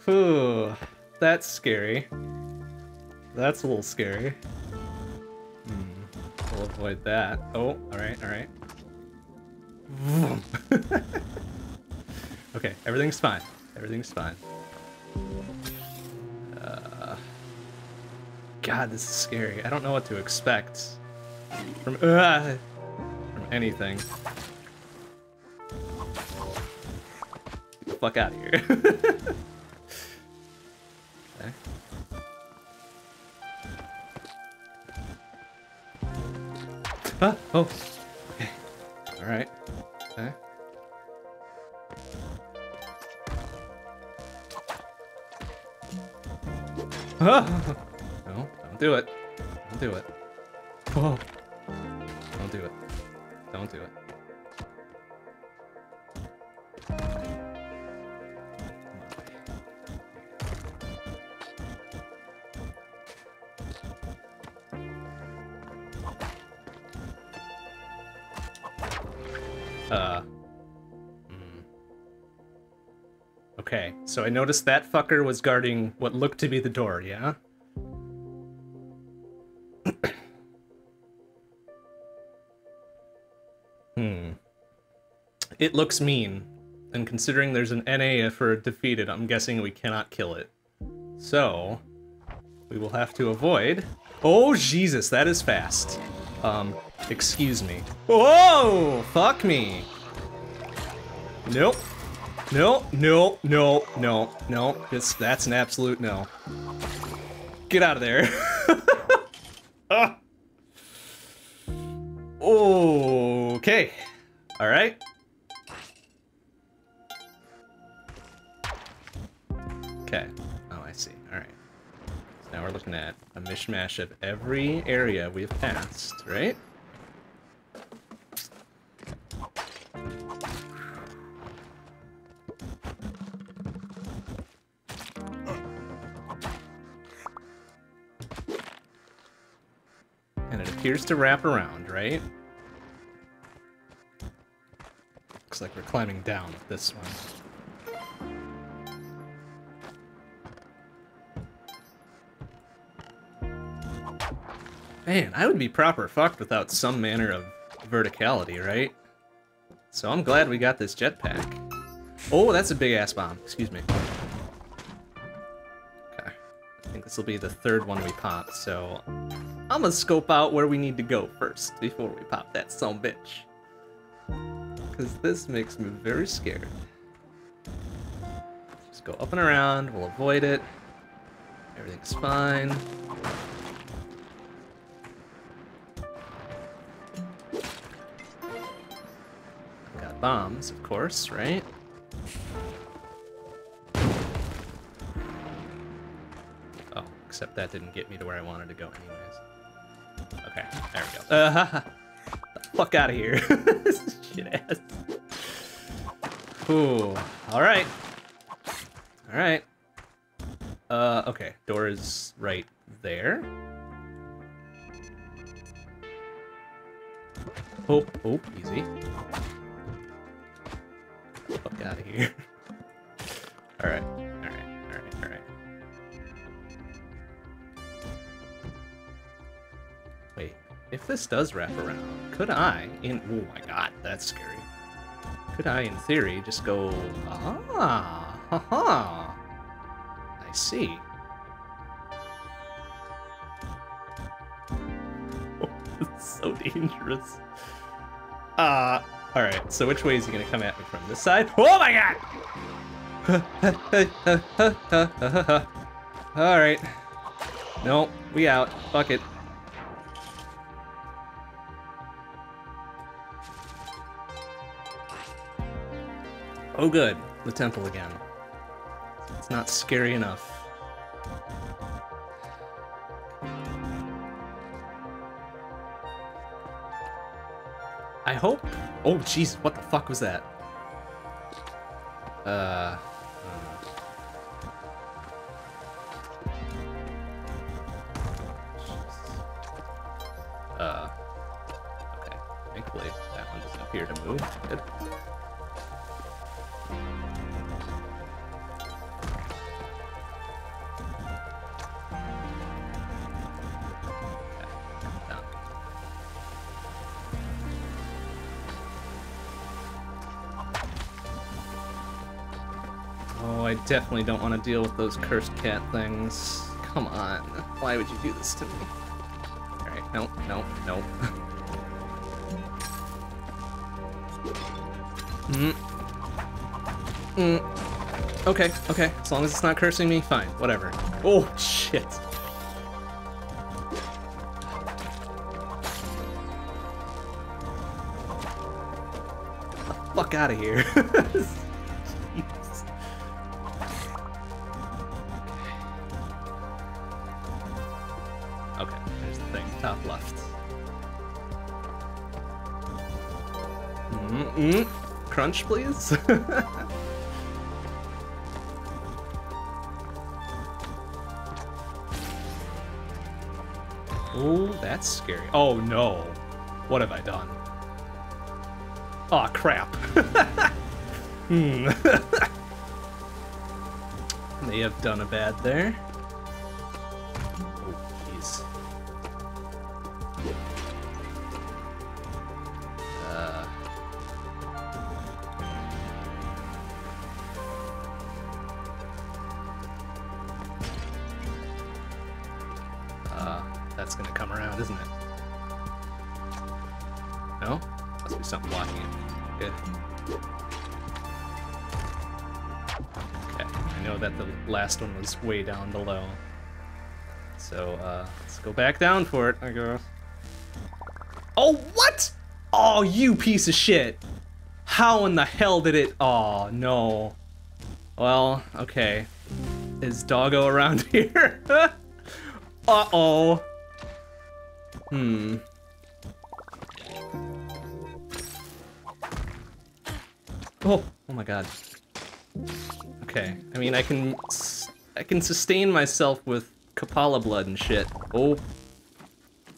Whew, that's scary. That's a little scary. Hmm, we'll avoid that. Oh, alright, alright. <laughs> okay, everything's fine. Everything's fine. Uh, God, this is scary. I don't know what to expect from uh, from anything. Fuck out of here. okay. <laughs> Ah, oh, okay. All right. Okay. Ah! <laughs> No, don't do it. Don't do it. Oh. So I noticed that fucker was guarding what looked to be the door, yeah? <clears throat> hmm. It looks mean, and considering there's an NA for defeated, I'm guessing we cannot kill it. So, we will have to avoid... Oh, Jesus, that is fast. Um, excuse me. Whoa! Fuck me! Nope. No, no, no, no, no. It's, that's an absolute no. Get out of there. <laughs> Ah. Okay. All right. Okay. Oh, I see. All right. So now we're looking at a mishmash of every area we've passed, right? Appears to wrap around, right? Looks like we're climbing down with this one. Man, I would be proper fucked without some manner of verticality, right? So I'm glad we got this jetpack. Oh, that's a big ass bomb. Excuse me. Okay. I think this will be the third one we pop, so I'm gonna scope out where we need to go first before we pop that some bitch. Because this makes me very scared. Just go up and around, we'll avoid it. Everything's fine. Got bombs, of course, right? Oh, except that didn't get me to where I wanted to go anyways. Okay, there we go. Uh, the fuck out of here. <laughs> Shit ass. Ooh, alright. Alright. Uh, okay, door is right there. Oh, oh, easy. Fuck out of here. <laughs> Alright, alright, if this does wrap around, could I, in- oh my god, that's scary. Could I, in theory, just go, ah, haha, I see. <laughs> Oh, so dangerous. Uh, alright, so which way is he gonna come at me from? This side? <laughs> Oh my god! <laughs> alright. No, we out. Fuck it. Oh good, the temple again. It's not scary enough. I hope... Oh, jeez, what the fuck was that? Uh... Hmm. Uh... Okay, thankfully that one doesn't appear to move. Good. Definitely don't want to deal with those cursed cat things. Come on. Why would you do this to me? Alright, nope, nope, nope. mm. Mm. Okay, okay. As long as it's not cursing me, fine. Whatever. Oh, shit. Fuck out of here. <laughs> Please. <laughs> oh, that's scary. Oh no. What have I done? Aw, oh, crap. <laughs> hmm. <laughs> May have done a bad there. Way down below. So, uh, let's go back down for it, I guess. Oh, what? Oh, you piece of shit. How in the hell did it? Oh, no. Well, okay. Is Doggo around <laughs> here? Uh-oh. Hmm. Oh, oh my god. Okay, I mean, I can... I can sustain myself with Kapala blood and shit. Oh.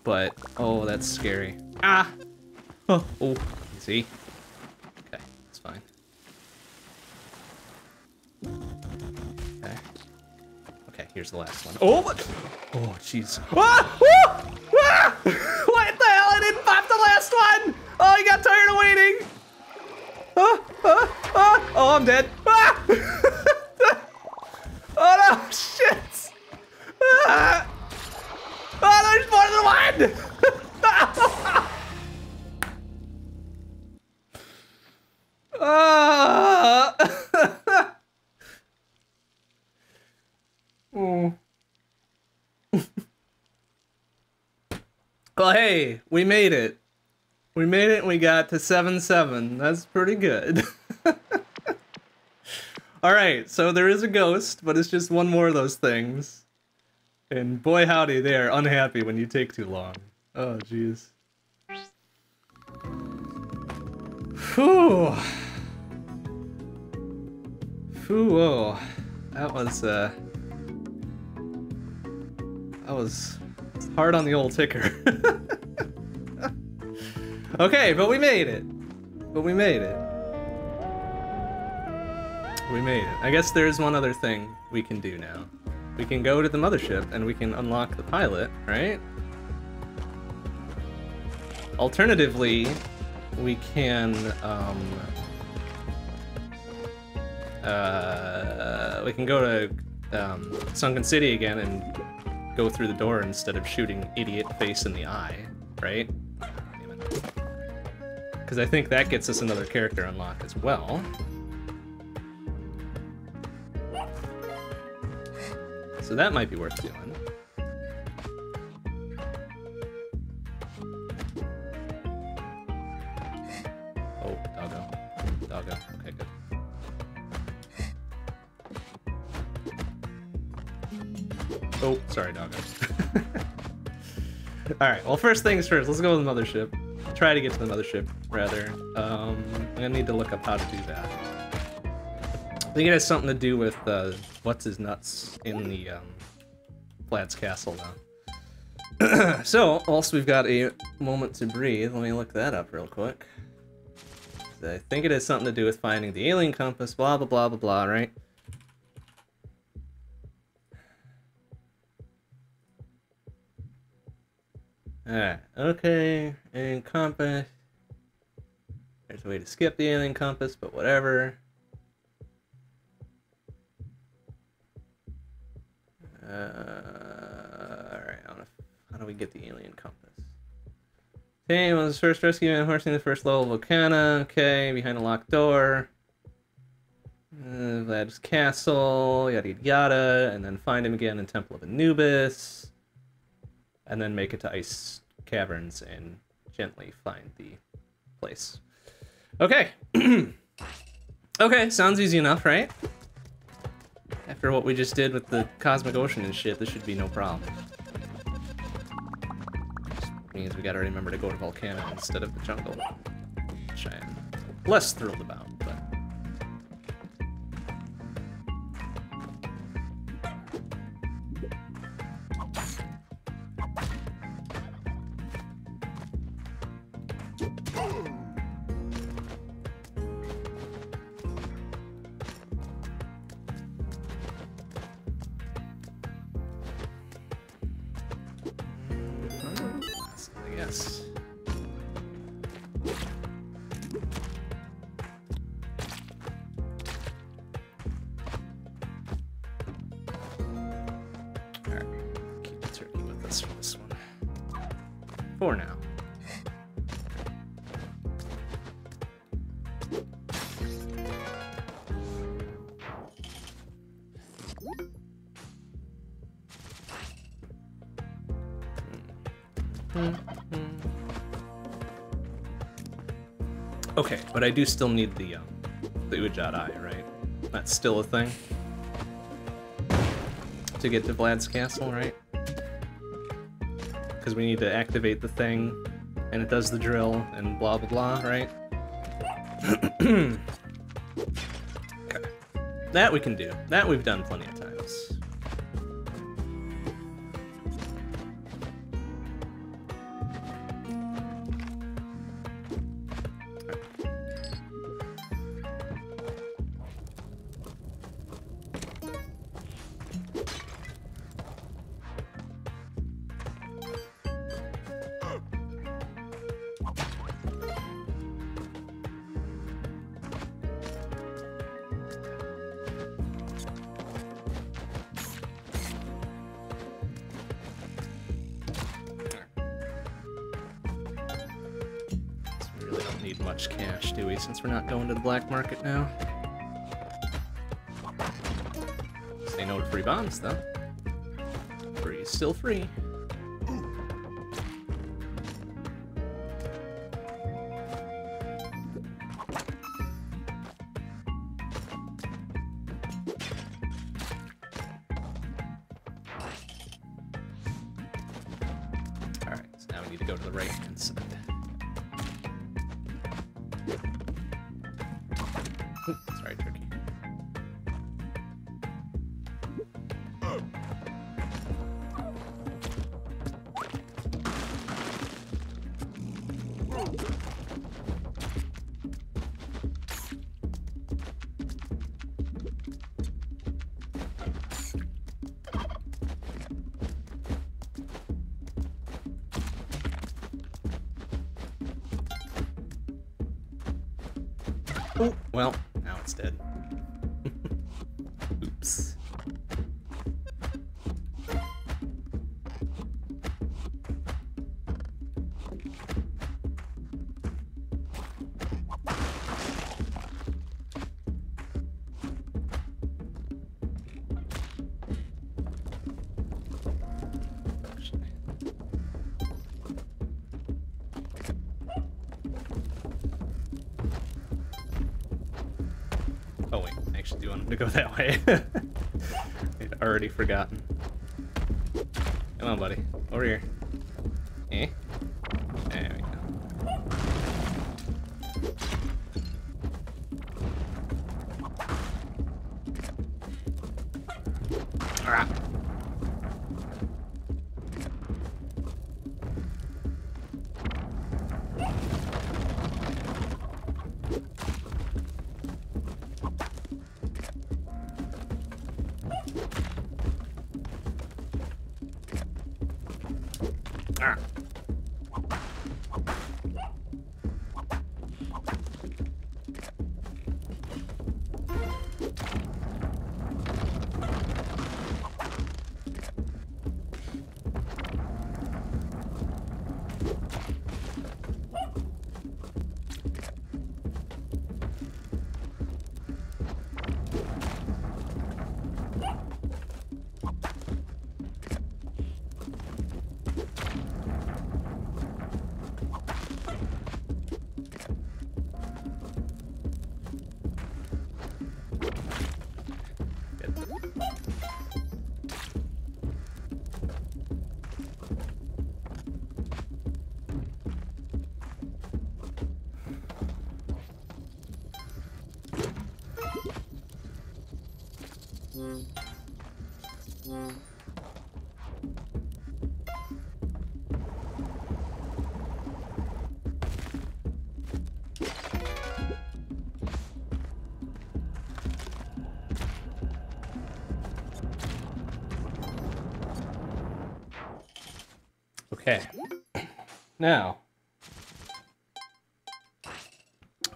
But, oh, that's scary. Ah! Oh, oh, see? Okay, that's fine. Okay. Okay, here's the last one. Oh! what- Oh, jeez. Ah! Ah! Ah! <laughs> What the hell? I didn't pop the last one! Oh, I got tired of waiting! Ah! Ah! Ah! Oh, I'm dead. Ah! oh no! Shit! Ah! Oh. <laughs> well, hey, we made it. We made it and we got to 7-7. That's pretty good. <laughs> Alright, so there is a ghost, but it's just one more of those things. And boy howdy, they are unhappy when you take too long. Oh, jeez. Whew. Whew, whoa. That was, uh... That was hard on the old ticker. <laughs> okay, but we made it. But we made it. We made it. I guess there's one other thing we can do now. We can go to the mothership and we can unlock the pilot, right? Alternatively, we can, um... Uh, we can go to um, Sunken City again and go through the door instead of shooting idiot face in the eye, right? Because I think that gets us another character unlock as well. So that might be worth doing. Oh, doggo. Doggo. Okay, good. Oh, sorry, doggo. <laughs> Alright, well first things first, let's go to the mothership. Try to get to the mothership, rather. Um, I'm gonna need to look up how to do that. I think it has something to do with uh, what's his nuts in the um, Vlad's castle now. <clears throat> so, whilst we've got a moment to breathe, let me look that up real quick. I think it has something to do with finding the alien compass, blah, blah, blah, blah, blah, right? Alright, okay, alien compass. There's a way to skip the alien compass, but whatever. Uh, Alright, how do we get the alien compass? Okay, was the first rescue Van Horsing the first level of Volcana. Okay, behind a locked door. Uh, Vlad's castle, yada yada, and then find him again in Temple of Anubis. And then make it to Ice Caverns and gently find the place. Okay. <clears throat> okay, sounds easy enough, right? After what we just did with the Cosmic Ocean and shit, this should be no problem. Means we gotta remember to go to Volcano instead of the jungle, which I am less thrilled about, but... Okay, but I do still need the, um, the Eye, right? That's still a thing? To get to Vlad's castle, right? Because we need to activate the thing, and it does the drill, and blah blah blah, right? <clears throat> okay. That we can do. That we've done plenty of Free way. I'd <laughs> already forgotten. Come on, buddy. Over here. Okay. Now,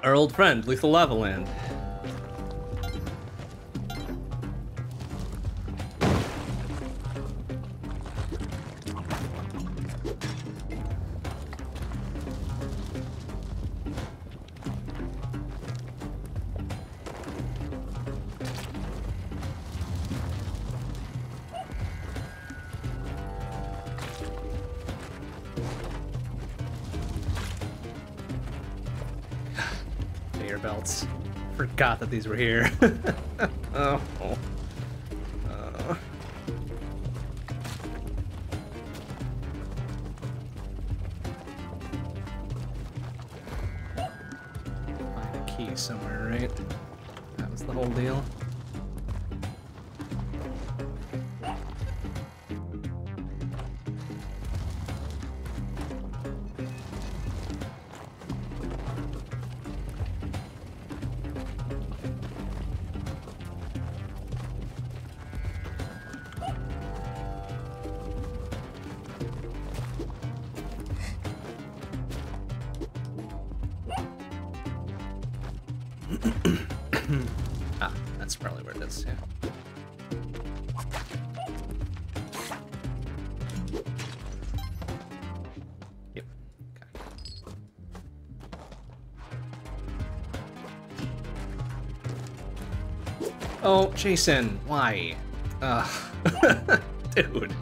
our old friend, Lethal Lava Land. Forgot that these were here. <laughs> oh. Jason, why? Ugh. <laughs> Dude.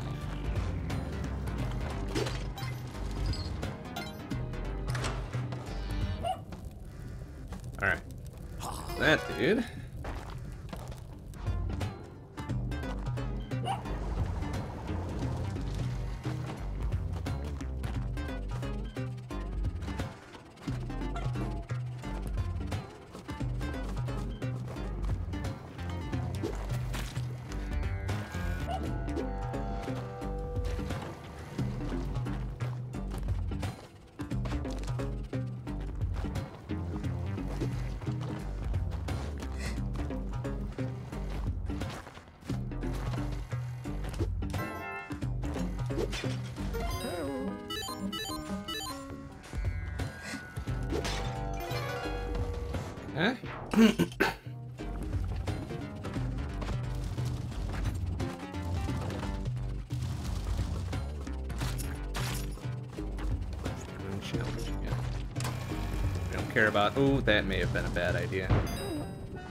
Uh, don't care about. Oh, that may have been a bad idea.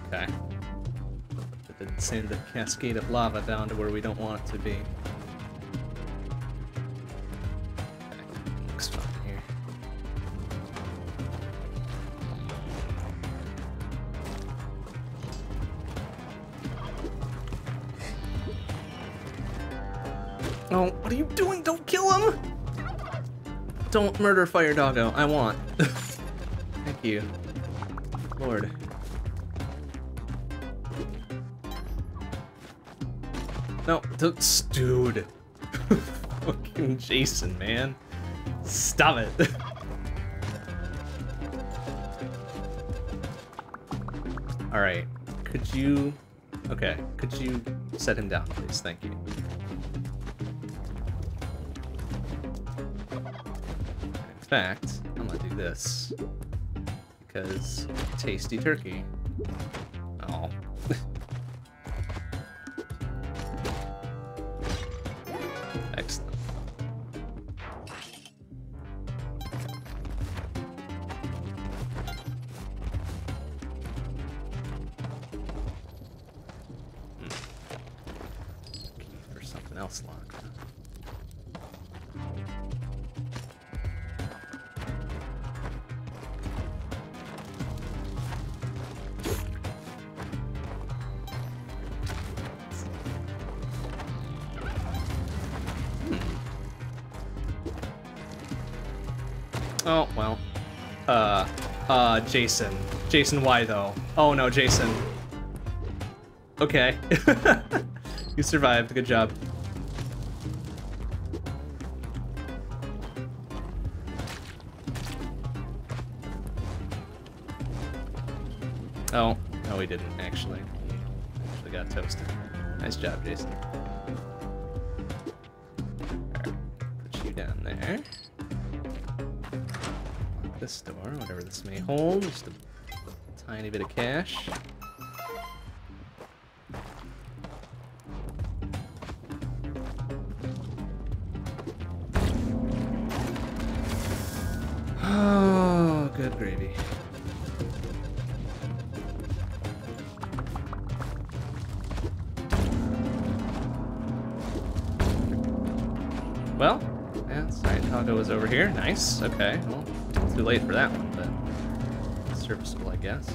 Okay. It send the cascade of lava down to where we don't want it to be. Okay. Looks here. Oh, what are you doing? Don't kill him! Don't murder Fire Doggo. I want. <laughs> You. Lord. No, don't, dude. <laughs> Fucking Jason, man. Stop it. <laughs> Alright. Could you... Okay, could you set him down, please? Thank you. In fact, I'm gonna do this. Because tasty turkey. Jason. Jason, why though? Oh no, Jason. Okay. <laughs> you survived. Good job. Tiny bit of cash. Oh, good gravy. Well, yeah, Scientology was over here. Nice. Okay. Well, too late for that one, but serviceable, I guess.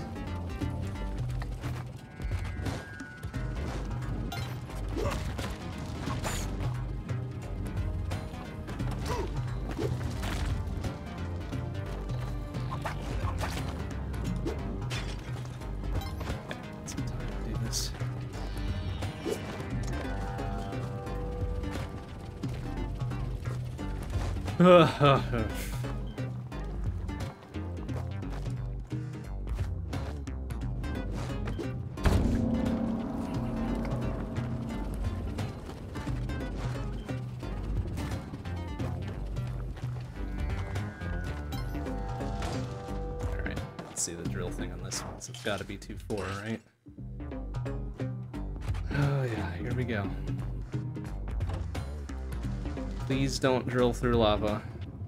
Don't drill through lava.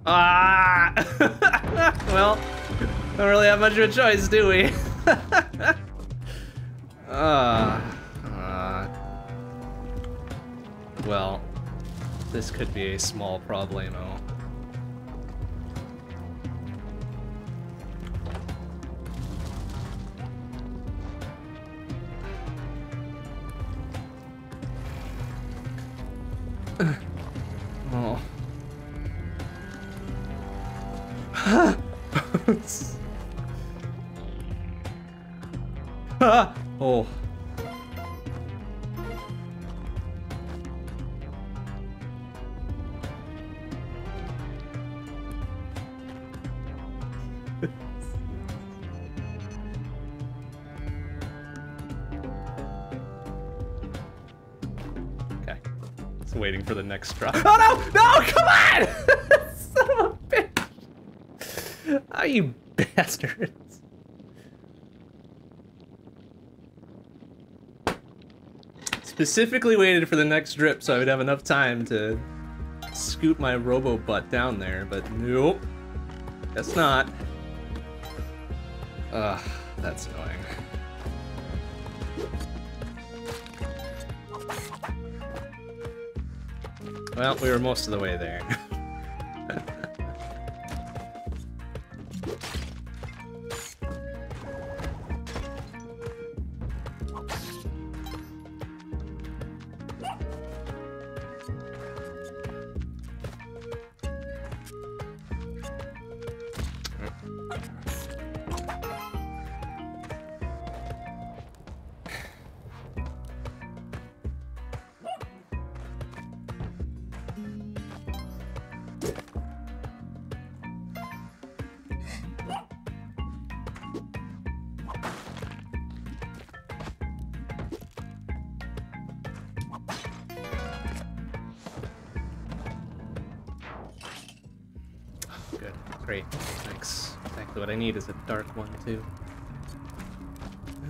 Ah! <laughs> well, don't really have much of a choice, do we? <laughs> Ah. uh, well, this could be a small problemo. Drop. Oh no! No! Come on! <laughs> Son of a bitch! Oh, you bastards. Specifically waited for the next drip so I would have enough time to scoop my robo butt down there, but nope. Guess not. Ugh, that's annoying. Well, we were most of the way there. <laughs> dark one, too.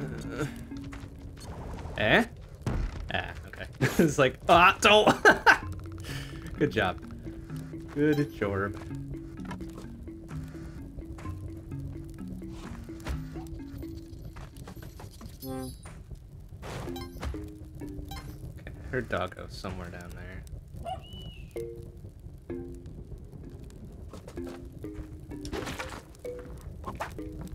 Uh, <laughs> eh? Ah, okay. <laughs> it's like, ah, don't! <laughs> Good job. Good job. Okay, I heard doggo somewhere down there.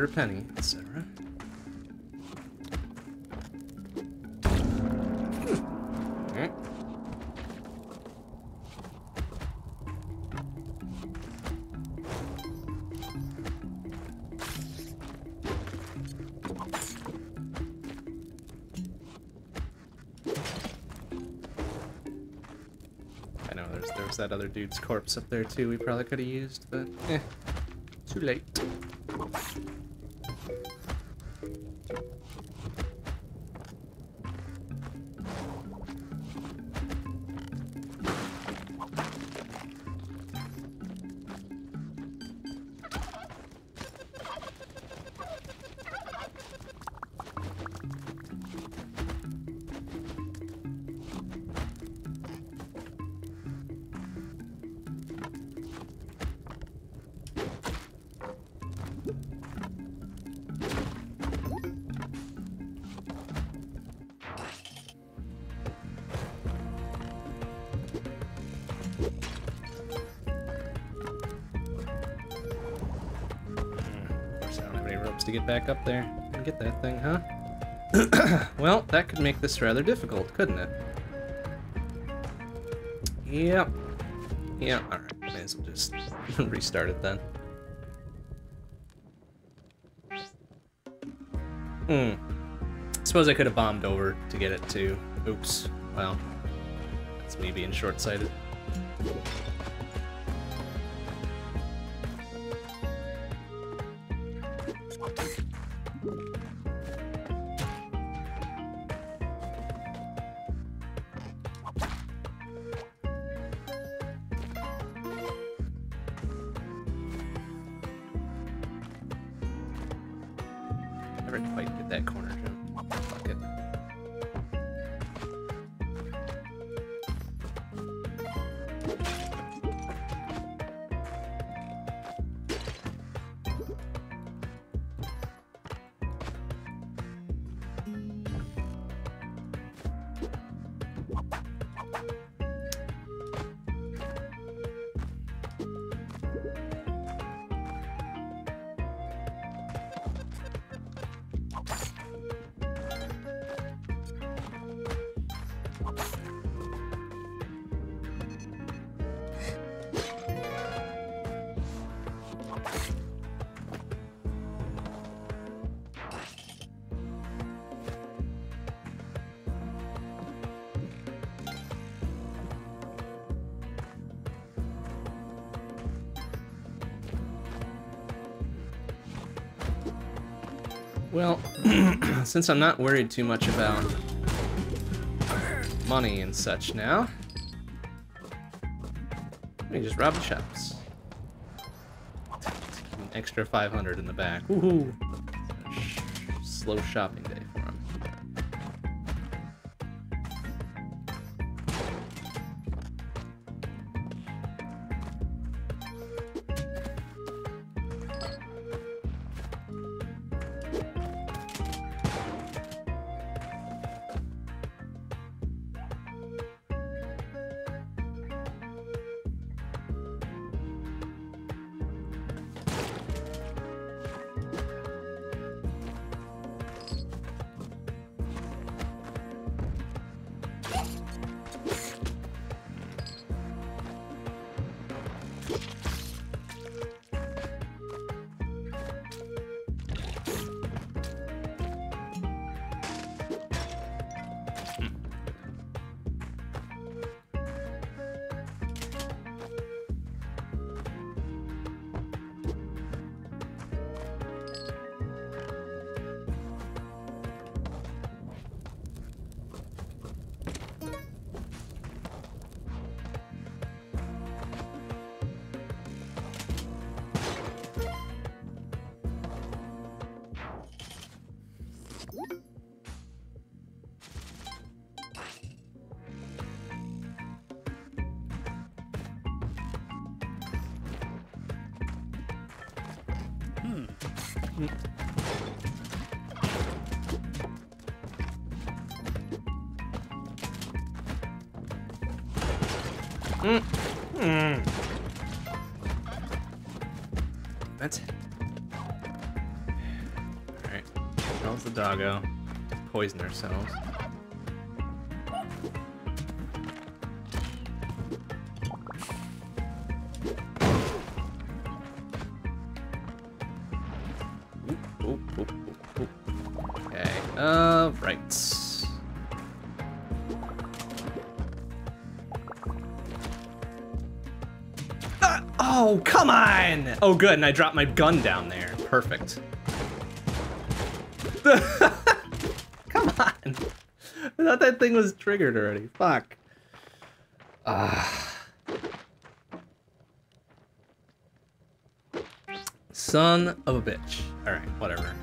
For a penny, etc. Hmm. I know there's that other dude's corpse up there too. We probably could have used, but eh, too late. Up there and get that thing, huh? <coughs> well, that could make this rather difficult, couldn't it? Yep. Yep, alright. May as well just <laughs> restart it then. Hmm. Suppose I could have bombed over to get it too. Oops. Well, that's me being short-sighted. Never quite get that corner jump. Since I'm not worried too much about money and such now, let me just rob the shops. An extra 500 in the back. Woohoo! Slow shopping Poison ourselves. Uh. Ah, oh, come on! Oh, good, and I dropped my gun down there. Perfect. Thing was triggered already. Fuck. Ah. Son of a bitch. Alright, whatever.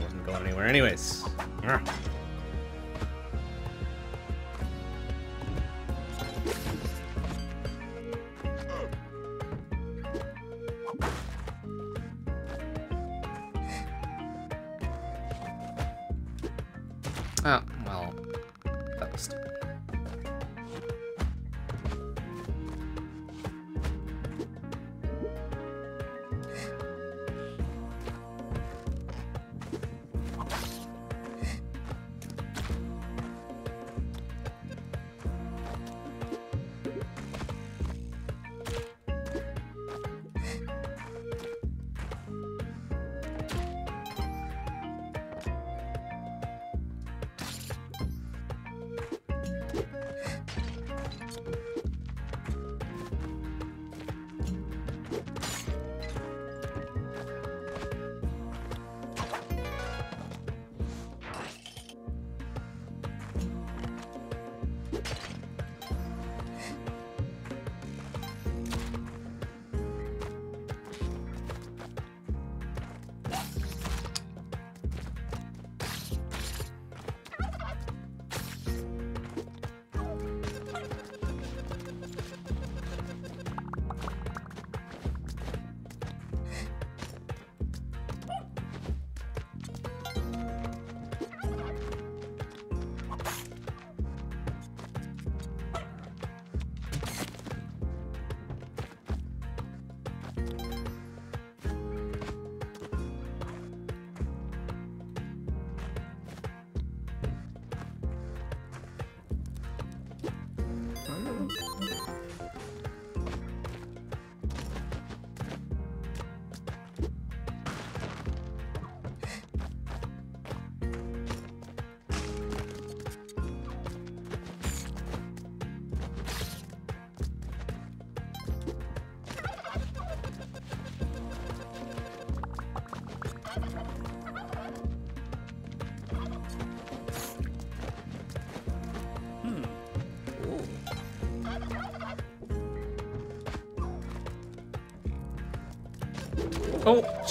Wasn't going anywhere anyways. Ugh. That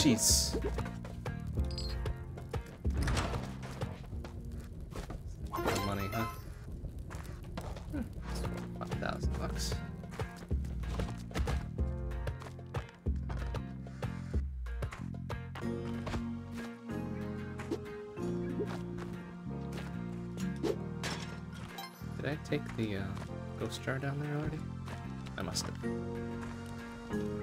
jeez. Money, huh? Thousand bucks. Did I take the uh, ghost jar down there already? I must have.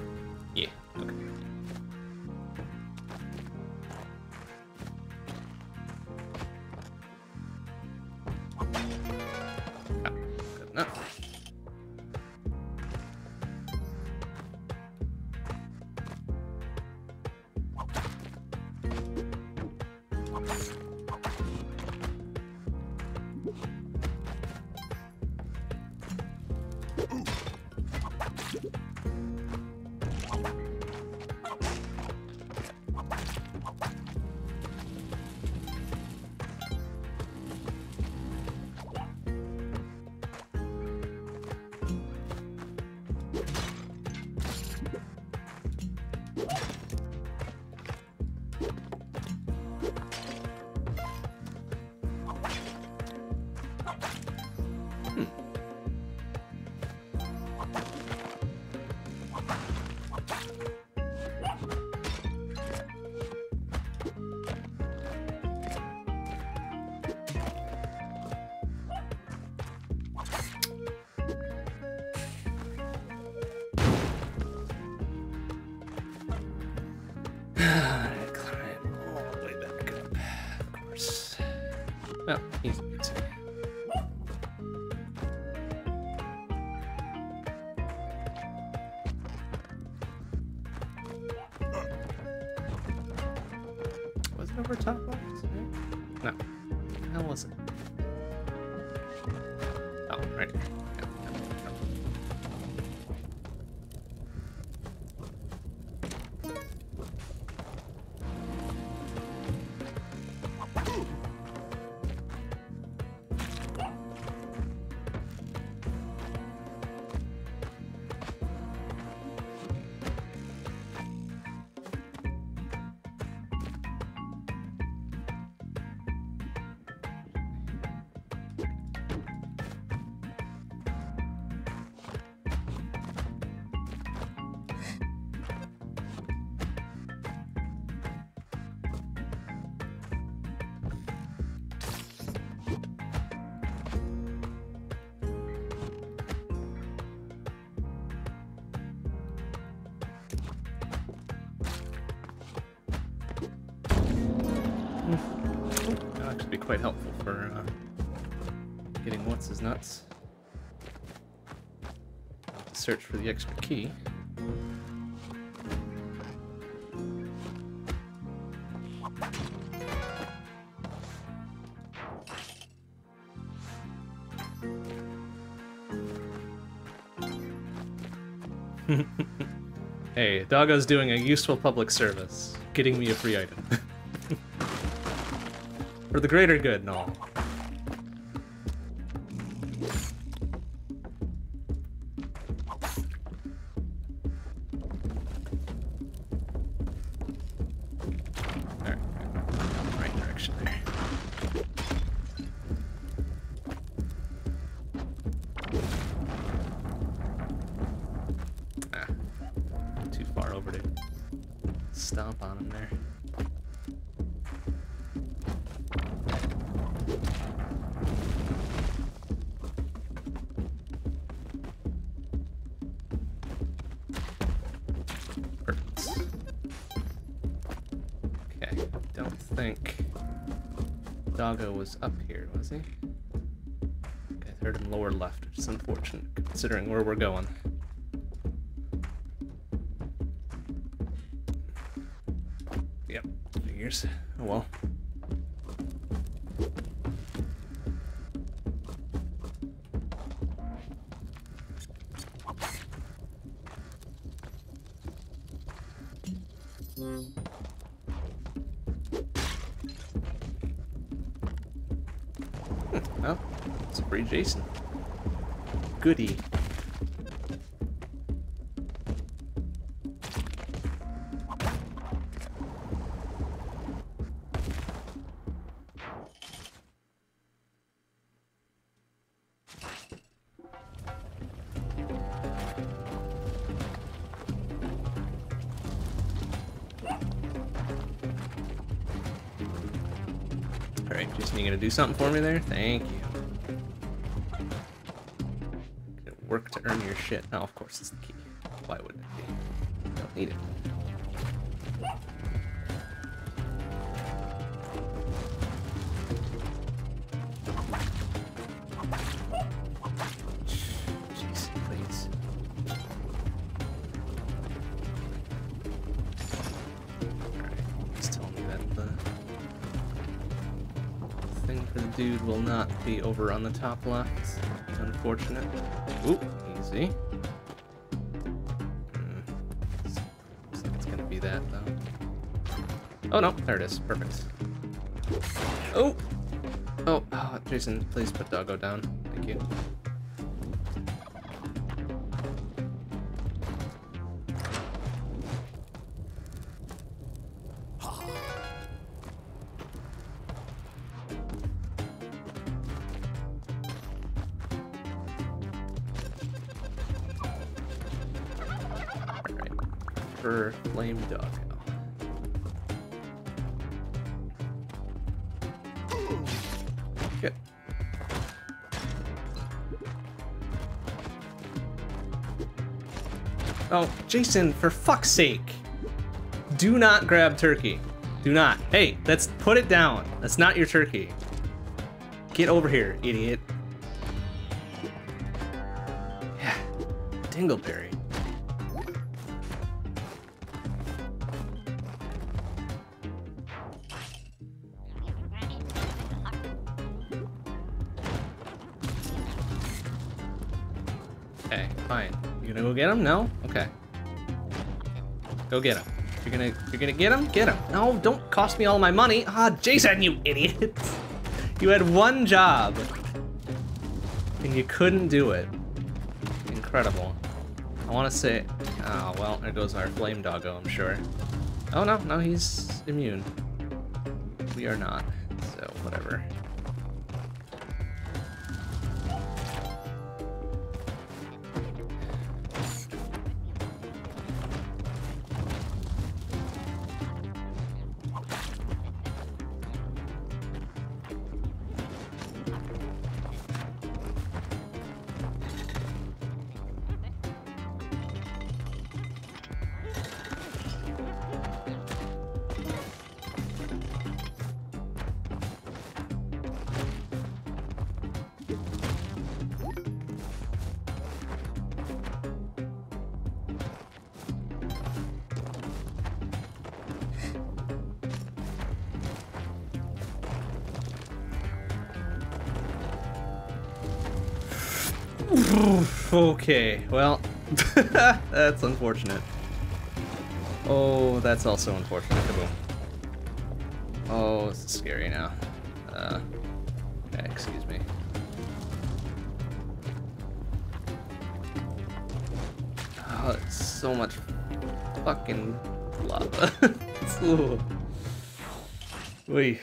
Over top left? No. What the Search for the extra key. <laughs> hey, Doggo's doing a useful public service, getting me a free item. <laughs> For the greater good and all. He? Okay, third and lower left, which is unfortunate considering where we're going. Something for me there? Thank you. Work to earn your shit. Now, of course it's the key. Why wouldn't it be? Don't need it. Over on the top left. Unfortunate. Ooh, easy. Hmm. Looks it's gonna be that though. Oh no, there it is. Perfect. Oh! Oh, oh, Jason, please put Doggo down. Thank you. Jason, for fuck's sake. Do not grab turkey. Do not. Hey, let's put it down. That's not your turkey. Get over here, idiot. Go get him. You're gonna you're gonna get him? Get him. No, don't cost me all my money. Ah, Jason, you idiot. You had one job. And you couldn't do it. Incredible. I wanna say oh well, there goes our flame doggo, I'm sure. Oh no, no, he's immune. We are not. Okay, well, <laughs> that's unfortunate. Oh, that's also unfortunate. Kaboom. Oh, this is scary now. Uh, excuse me. Oh, it's so much fucking lava. <laughs> Ooh. Wait.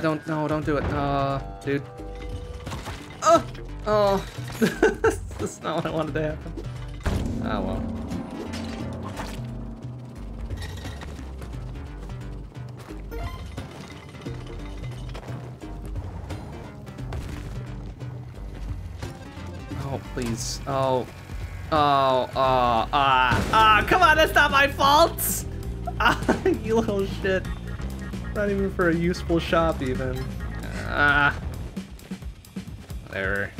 Don't, no, don't do it. Uh, dude. Oh! Oh! <laughs> That's not what I wanted to happen. Oh well. Oh, please. Oh. Oh, oh, ah, ah, come on, that's not my fault! <laughs> Ah, you little shit. Not even for a useful shop, even. Ah. Whatever.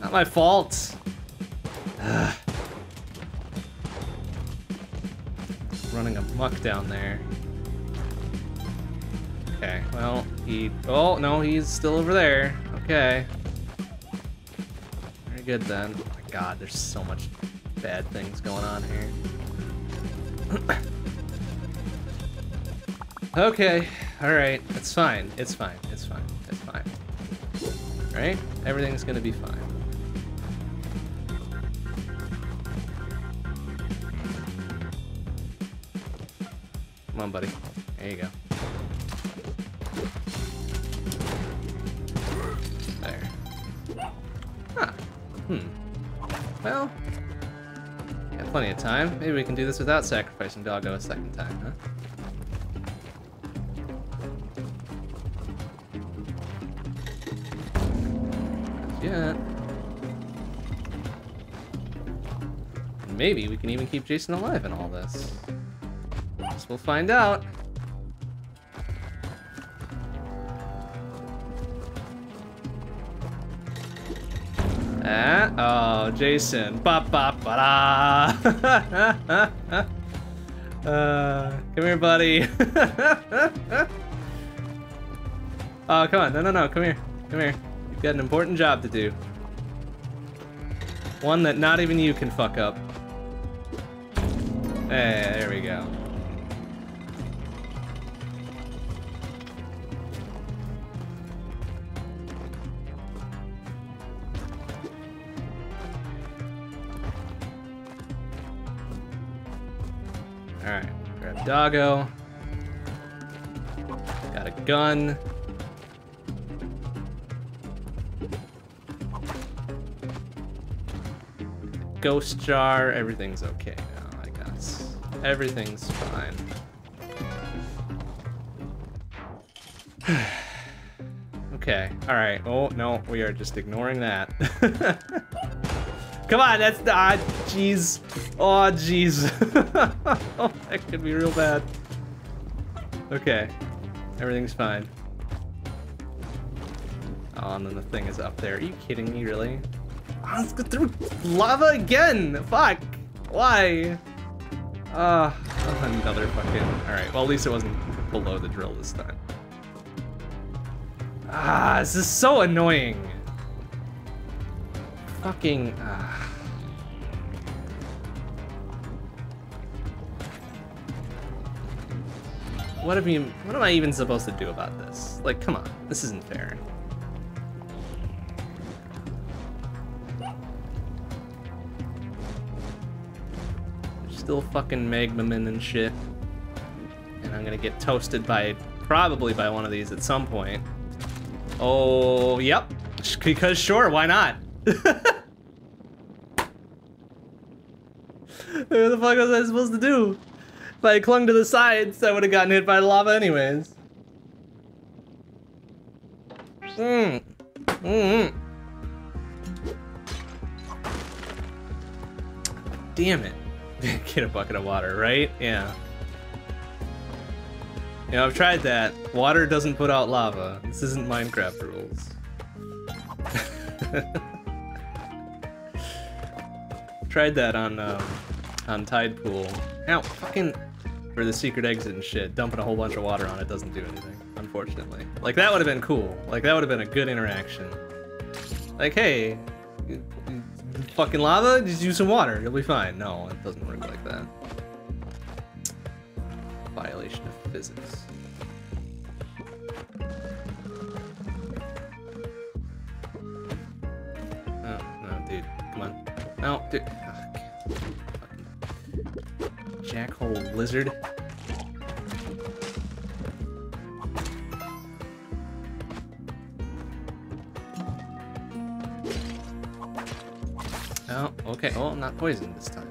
Not my fault. Ah. Running amok down there. Okay, well, he... Oh, no, he's still over there. Okay. Very good, then. Oh my god, there's so much bad things going on here. <clears throat> Okay, alright, it's fine, it's fine, it's fine, it's fine. Alright, everything's gonna be fine. Come on, buddy. There you go. There. Huh. Hmm. Well, got plenty of time. Maybe we can do this without sacrificing Doggo a second time, huh? Maybe we can even keep Jason alive in all this. Guess we'll find out. Ah, oh, Jason. Ba ba ba da. <laughs> uh, come here, buddy. <laughs> oh, come on. No, no, no. Come here. Come here. You've got an important job to do. One that not even you can fuck up. Hey, there we go. Alright, grab Doggo. Got a gun. Ghost jar, everything's okay. Everything's fine. <sighs> Okay. All right. Oh no, we are just ignoring that. <laughs> Come on, that's the ah, jeez. Oh, jeez. <laughs> oh, that could be real bad. Okay, everything's fine. Oh, and then the thing is up there. Are you kidding me, really? Oh, let's go through lava again. Fuck. Why? Ah, uh, another fucking. All right. Well, at least it wasn't below the drill this time. Ah, this is so annoying. Fucking. Ah. What? What am I even supposed to do about this? Like, come on, this isn't fair. Still fucking magmamin and shit, and I'm gonna get toasted by probably by one of these at some point. Oh, yep. Because sure, why not? <laughs> what the fuck was I supposed to do? If I clung to the sides, I would have gotten hit by the lava anyways. Mm. Mm. Damn it. <laughs> Get a bucket of water, right? Yeah. You know, I've tried that. Water doesn't put out lava. This isn't Minecraft rules. <laughs> tried that on um, on Tide Pool. Ow, fucking for the secret exit and shit. Dumping a whole bunch of water on it doesn't do anything, unfortunately. Like that would have been cool. Like that would have been a good interaction. Like, hey, fucking lava, just use some water, you'll be fine. No, it doesn't work like that. Violation of physics. Oh, no, dude. Come on. No, dude. Oh, Jackhole lizard. Oh, okay. Oh, I'm not poisoned this time.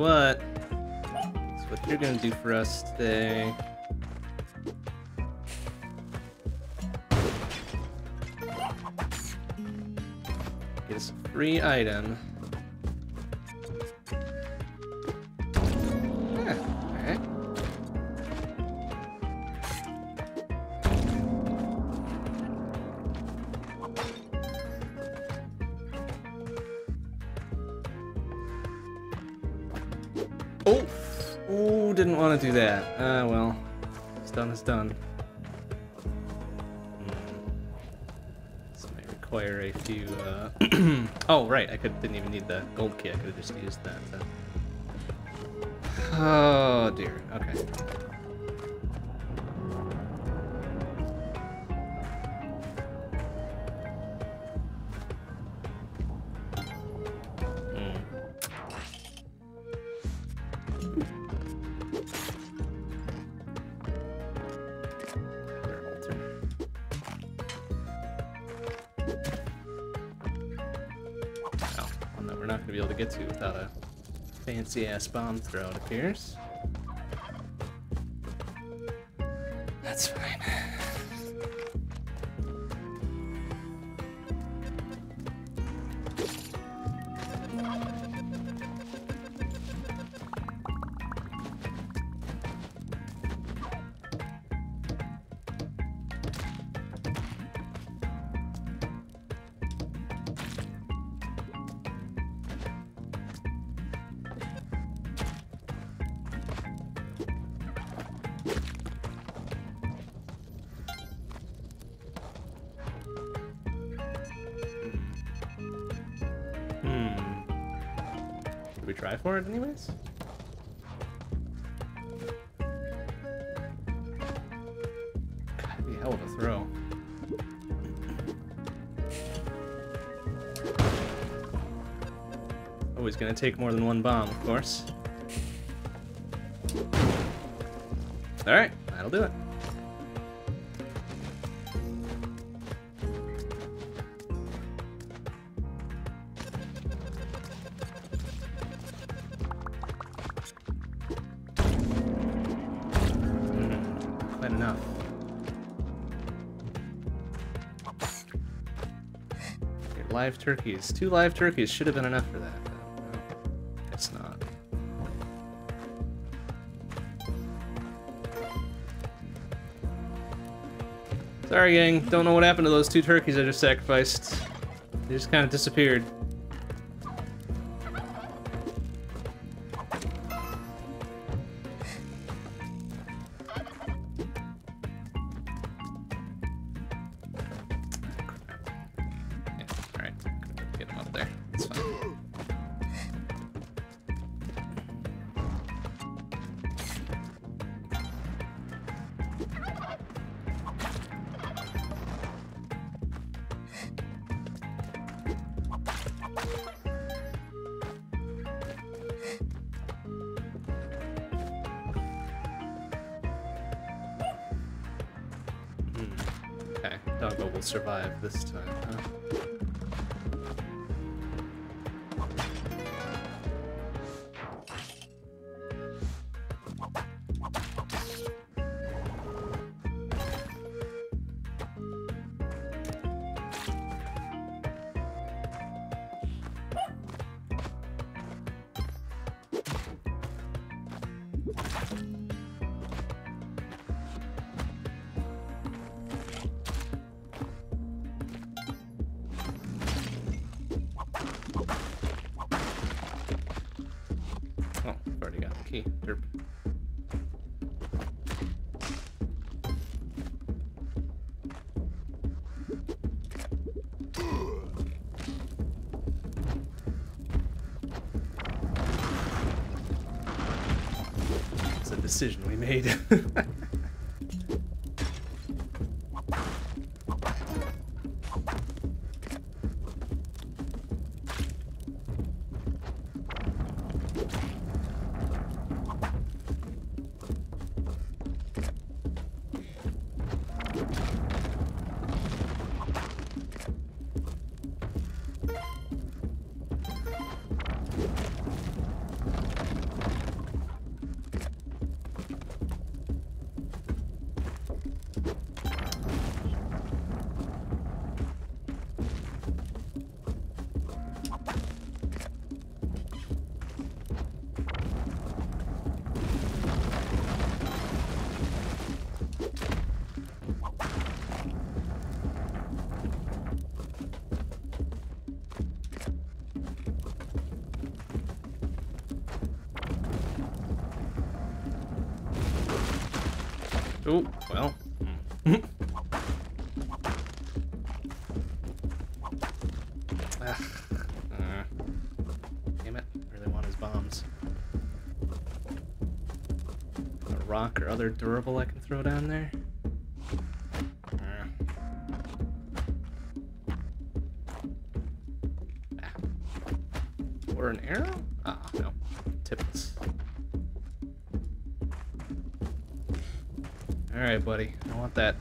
What? That's what you're gonna do for us today. Get us a free item. Is done. This might require a few, uh... <clears throat> oh, right, I could, didn't even need the gold key. I could have just used that. Oh, dear. Okay. Fancy ass bomb throw, it appears. Take more than one bomb, of course. Alright, that'll do it. Hmm, enough. Live turkeys. Two live turkeys should have been enough for Sorry, gang. Don't know what happened to those two turkeys I just sacrificed. They just kind of disappeared. Other durable I can throw down there? Ah. Or an arrow? Ah, no. Tipless. Alright, buddy. I want that.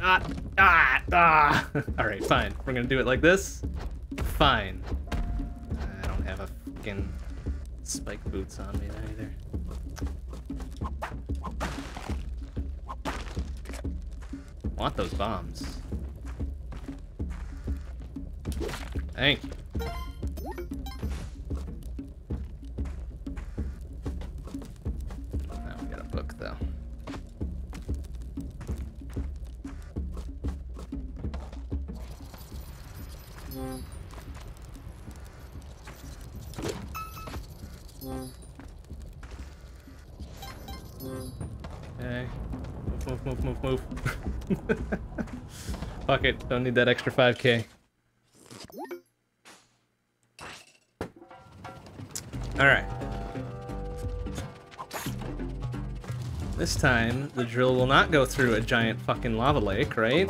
Ah! Ah! Ah! <laughs> Alright, fine. We're gonna do it like this? Fine. I don't have a fucking spike boots on me either. Want those bombs. it. Don't need that extra 5k. Alright. This time, the drill will not go through a giant fucking lava lake, right?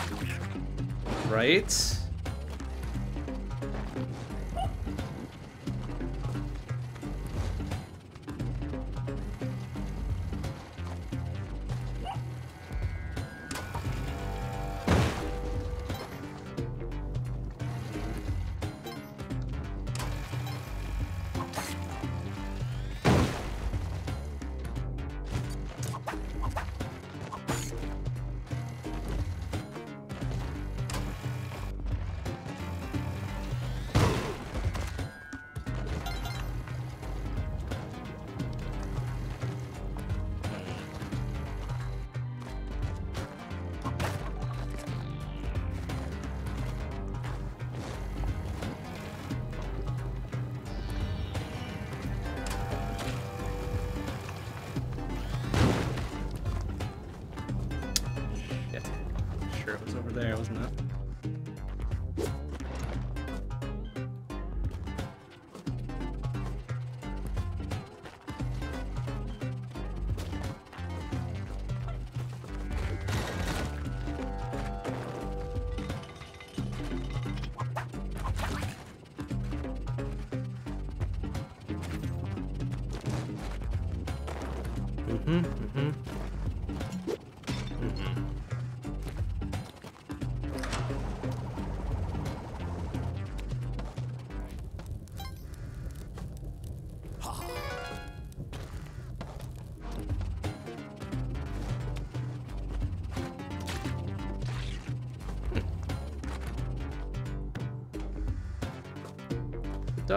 Right?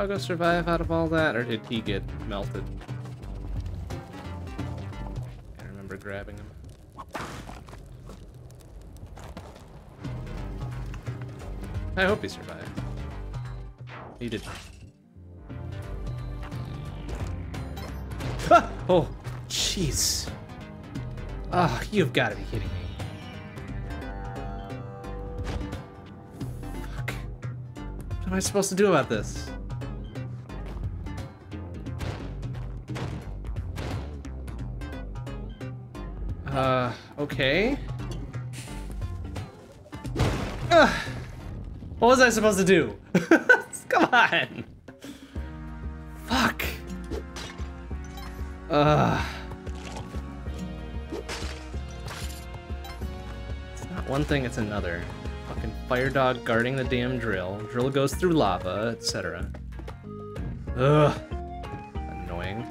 Doggo survive out of all that, or did he get melted? I remember grabbing him. I hope he survived. He did. Ah! Oh, jeez. Ah, you've got to be kidding me. Fuck. What am I supposed to do about this? Okay. Ugh. What was I supposed to do? <laughs> Come on. Fuck. Ugh. It's not one thing, it's another. Fucking fire dog guarding the damn drill. Drill goes through lava, etc. Ugh. Annoying.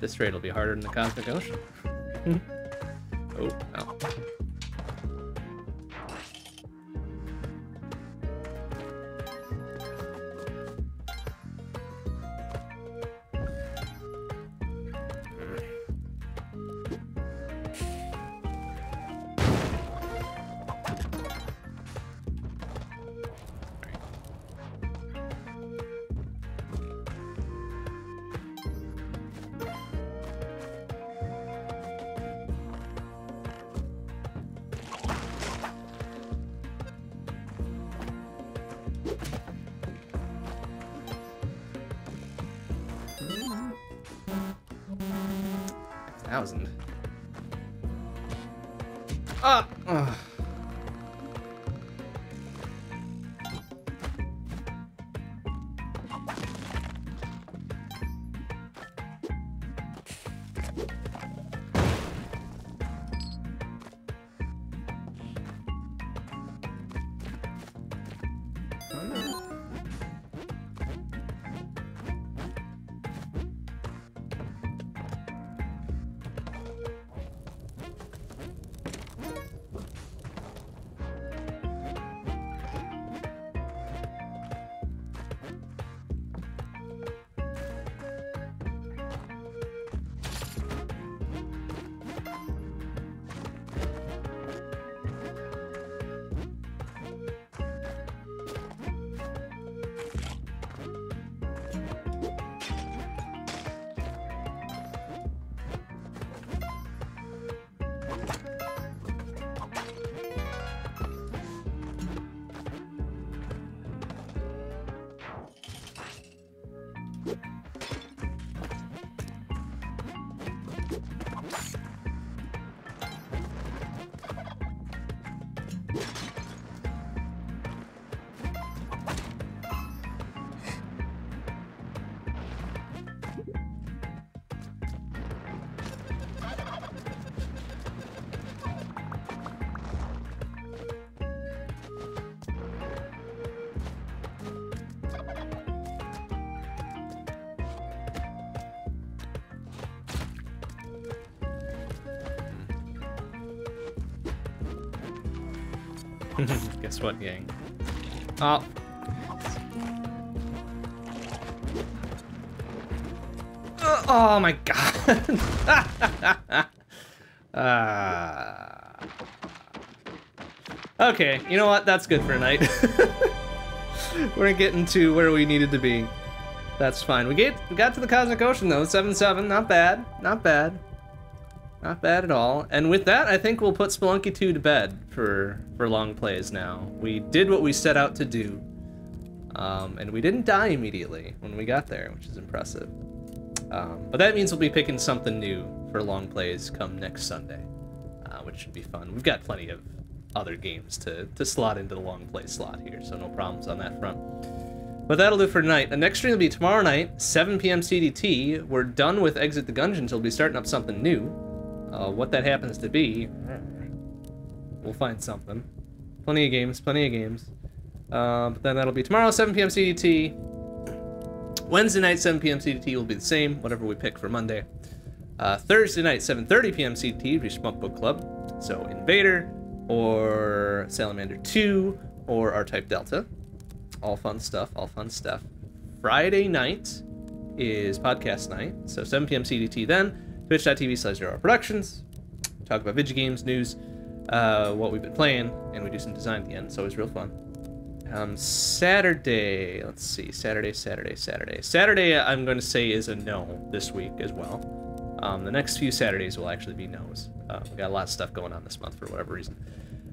This raid will be harder than the Cosmic Ocean. <laughs> Guess what, gang? Oh. Oh my god. uh... <laughs> Okay, you know what? That's good for a night. <laughs> We're getting to where we needed to be. That's fine. We get we got to the Cosmic Ocean though, 7-7. Not bad. Not bad. Not bad at all. And with that, I think we'll put Spelunky 2 to bed for, for long plays now. We did what we set out to do. Um, and we didn't die immediately when we got there, which is impressive. Um, but that means we'll be picking something new for long plays come next Sunday, uh, which should be fun. We've got plenty of other games to, to slot into the long play slot here, so no problems on that front. But that'll do for tonight. The next stream will be tomorrow night, 7 p.m. CDT. We're done with Exit the Gungeon, so we'll be starting up something new. Uh, what that happens to be, we'll find something. Plenty of games, plenty of games. Uh, but then that'll be tomorrow, 7 p.m. CDT. Wednesday night, 7 p.m. CDT will be the same, whatever we pick for Monday. Uh, Thursday night, 7.30 p.m. CDT be Shmup Book Club. So Invader, or Salamander 2, or R-Type Delta. All fun stuff, all fun stuff. Friday night is podcast night, so 7 p.m. CDT then twitch.tv slash productions. Talk about video games, news, uh, what we've been playing, and we do some design at the end. It's always real fun. Um, Saturday, let's see, Saturday, Saturday, Saturday. Saturday, I'm going to say is a no this week as well. Um, the next few Saturdays will actually be no's. Uh, we got a lot of stuff going on this month for whatever reason.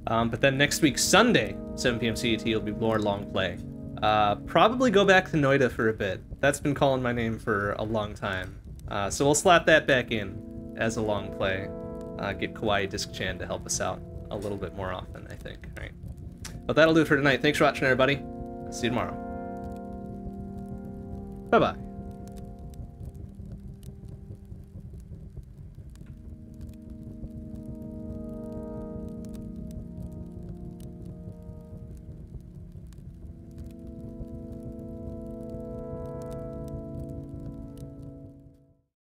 Um, but then next week, Sunday, 7 p.m. CET, will be more long play. Uh, probably go back to Noita for a bit. That's been calling my name for a long time. Uh, so we'll slap that back in as a long play. Uh, get Kawaii Disc Chan to help us out a little bit more often, I think. All right. But that'll do it for tonight. Thanks for watching, everybody. See you tomorrow. Bye-bye.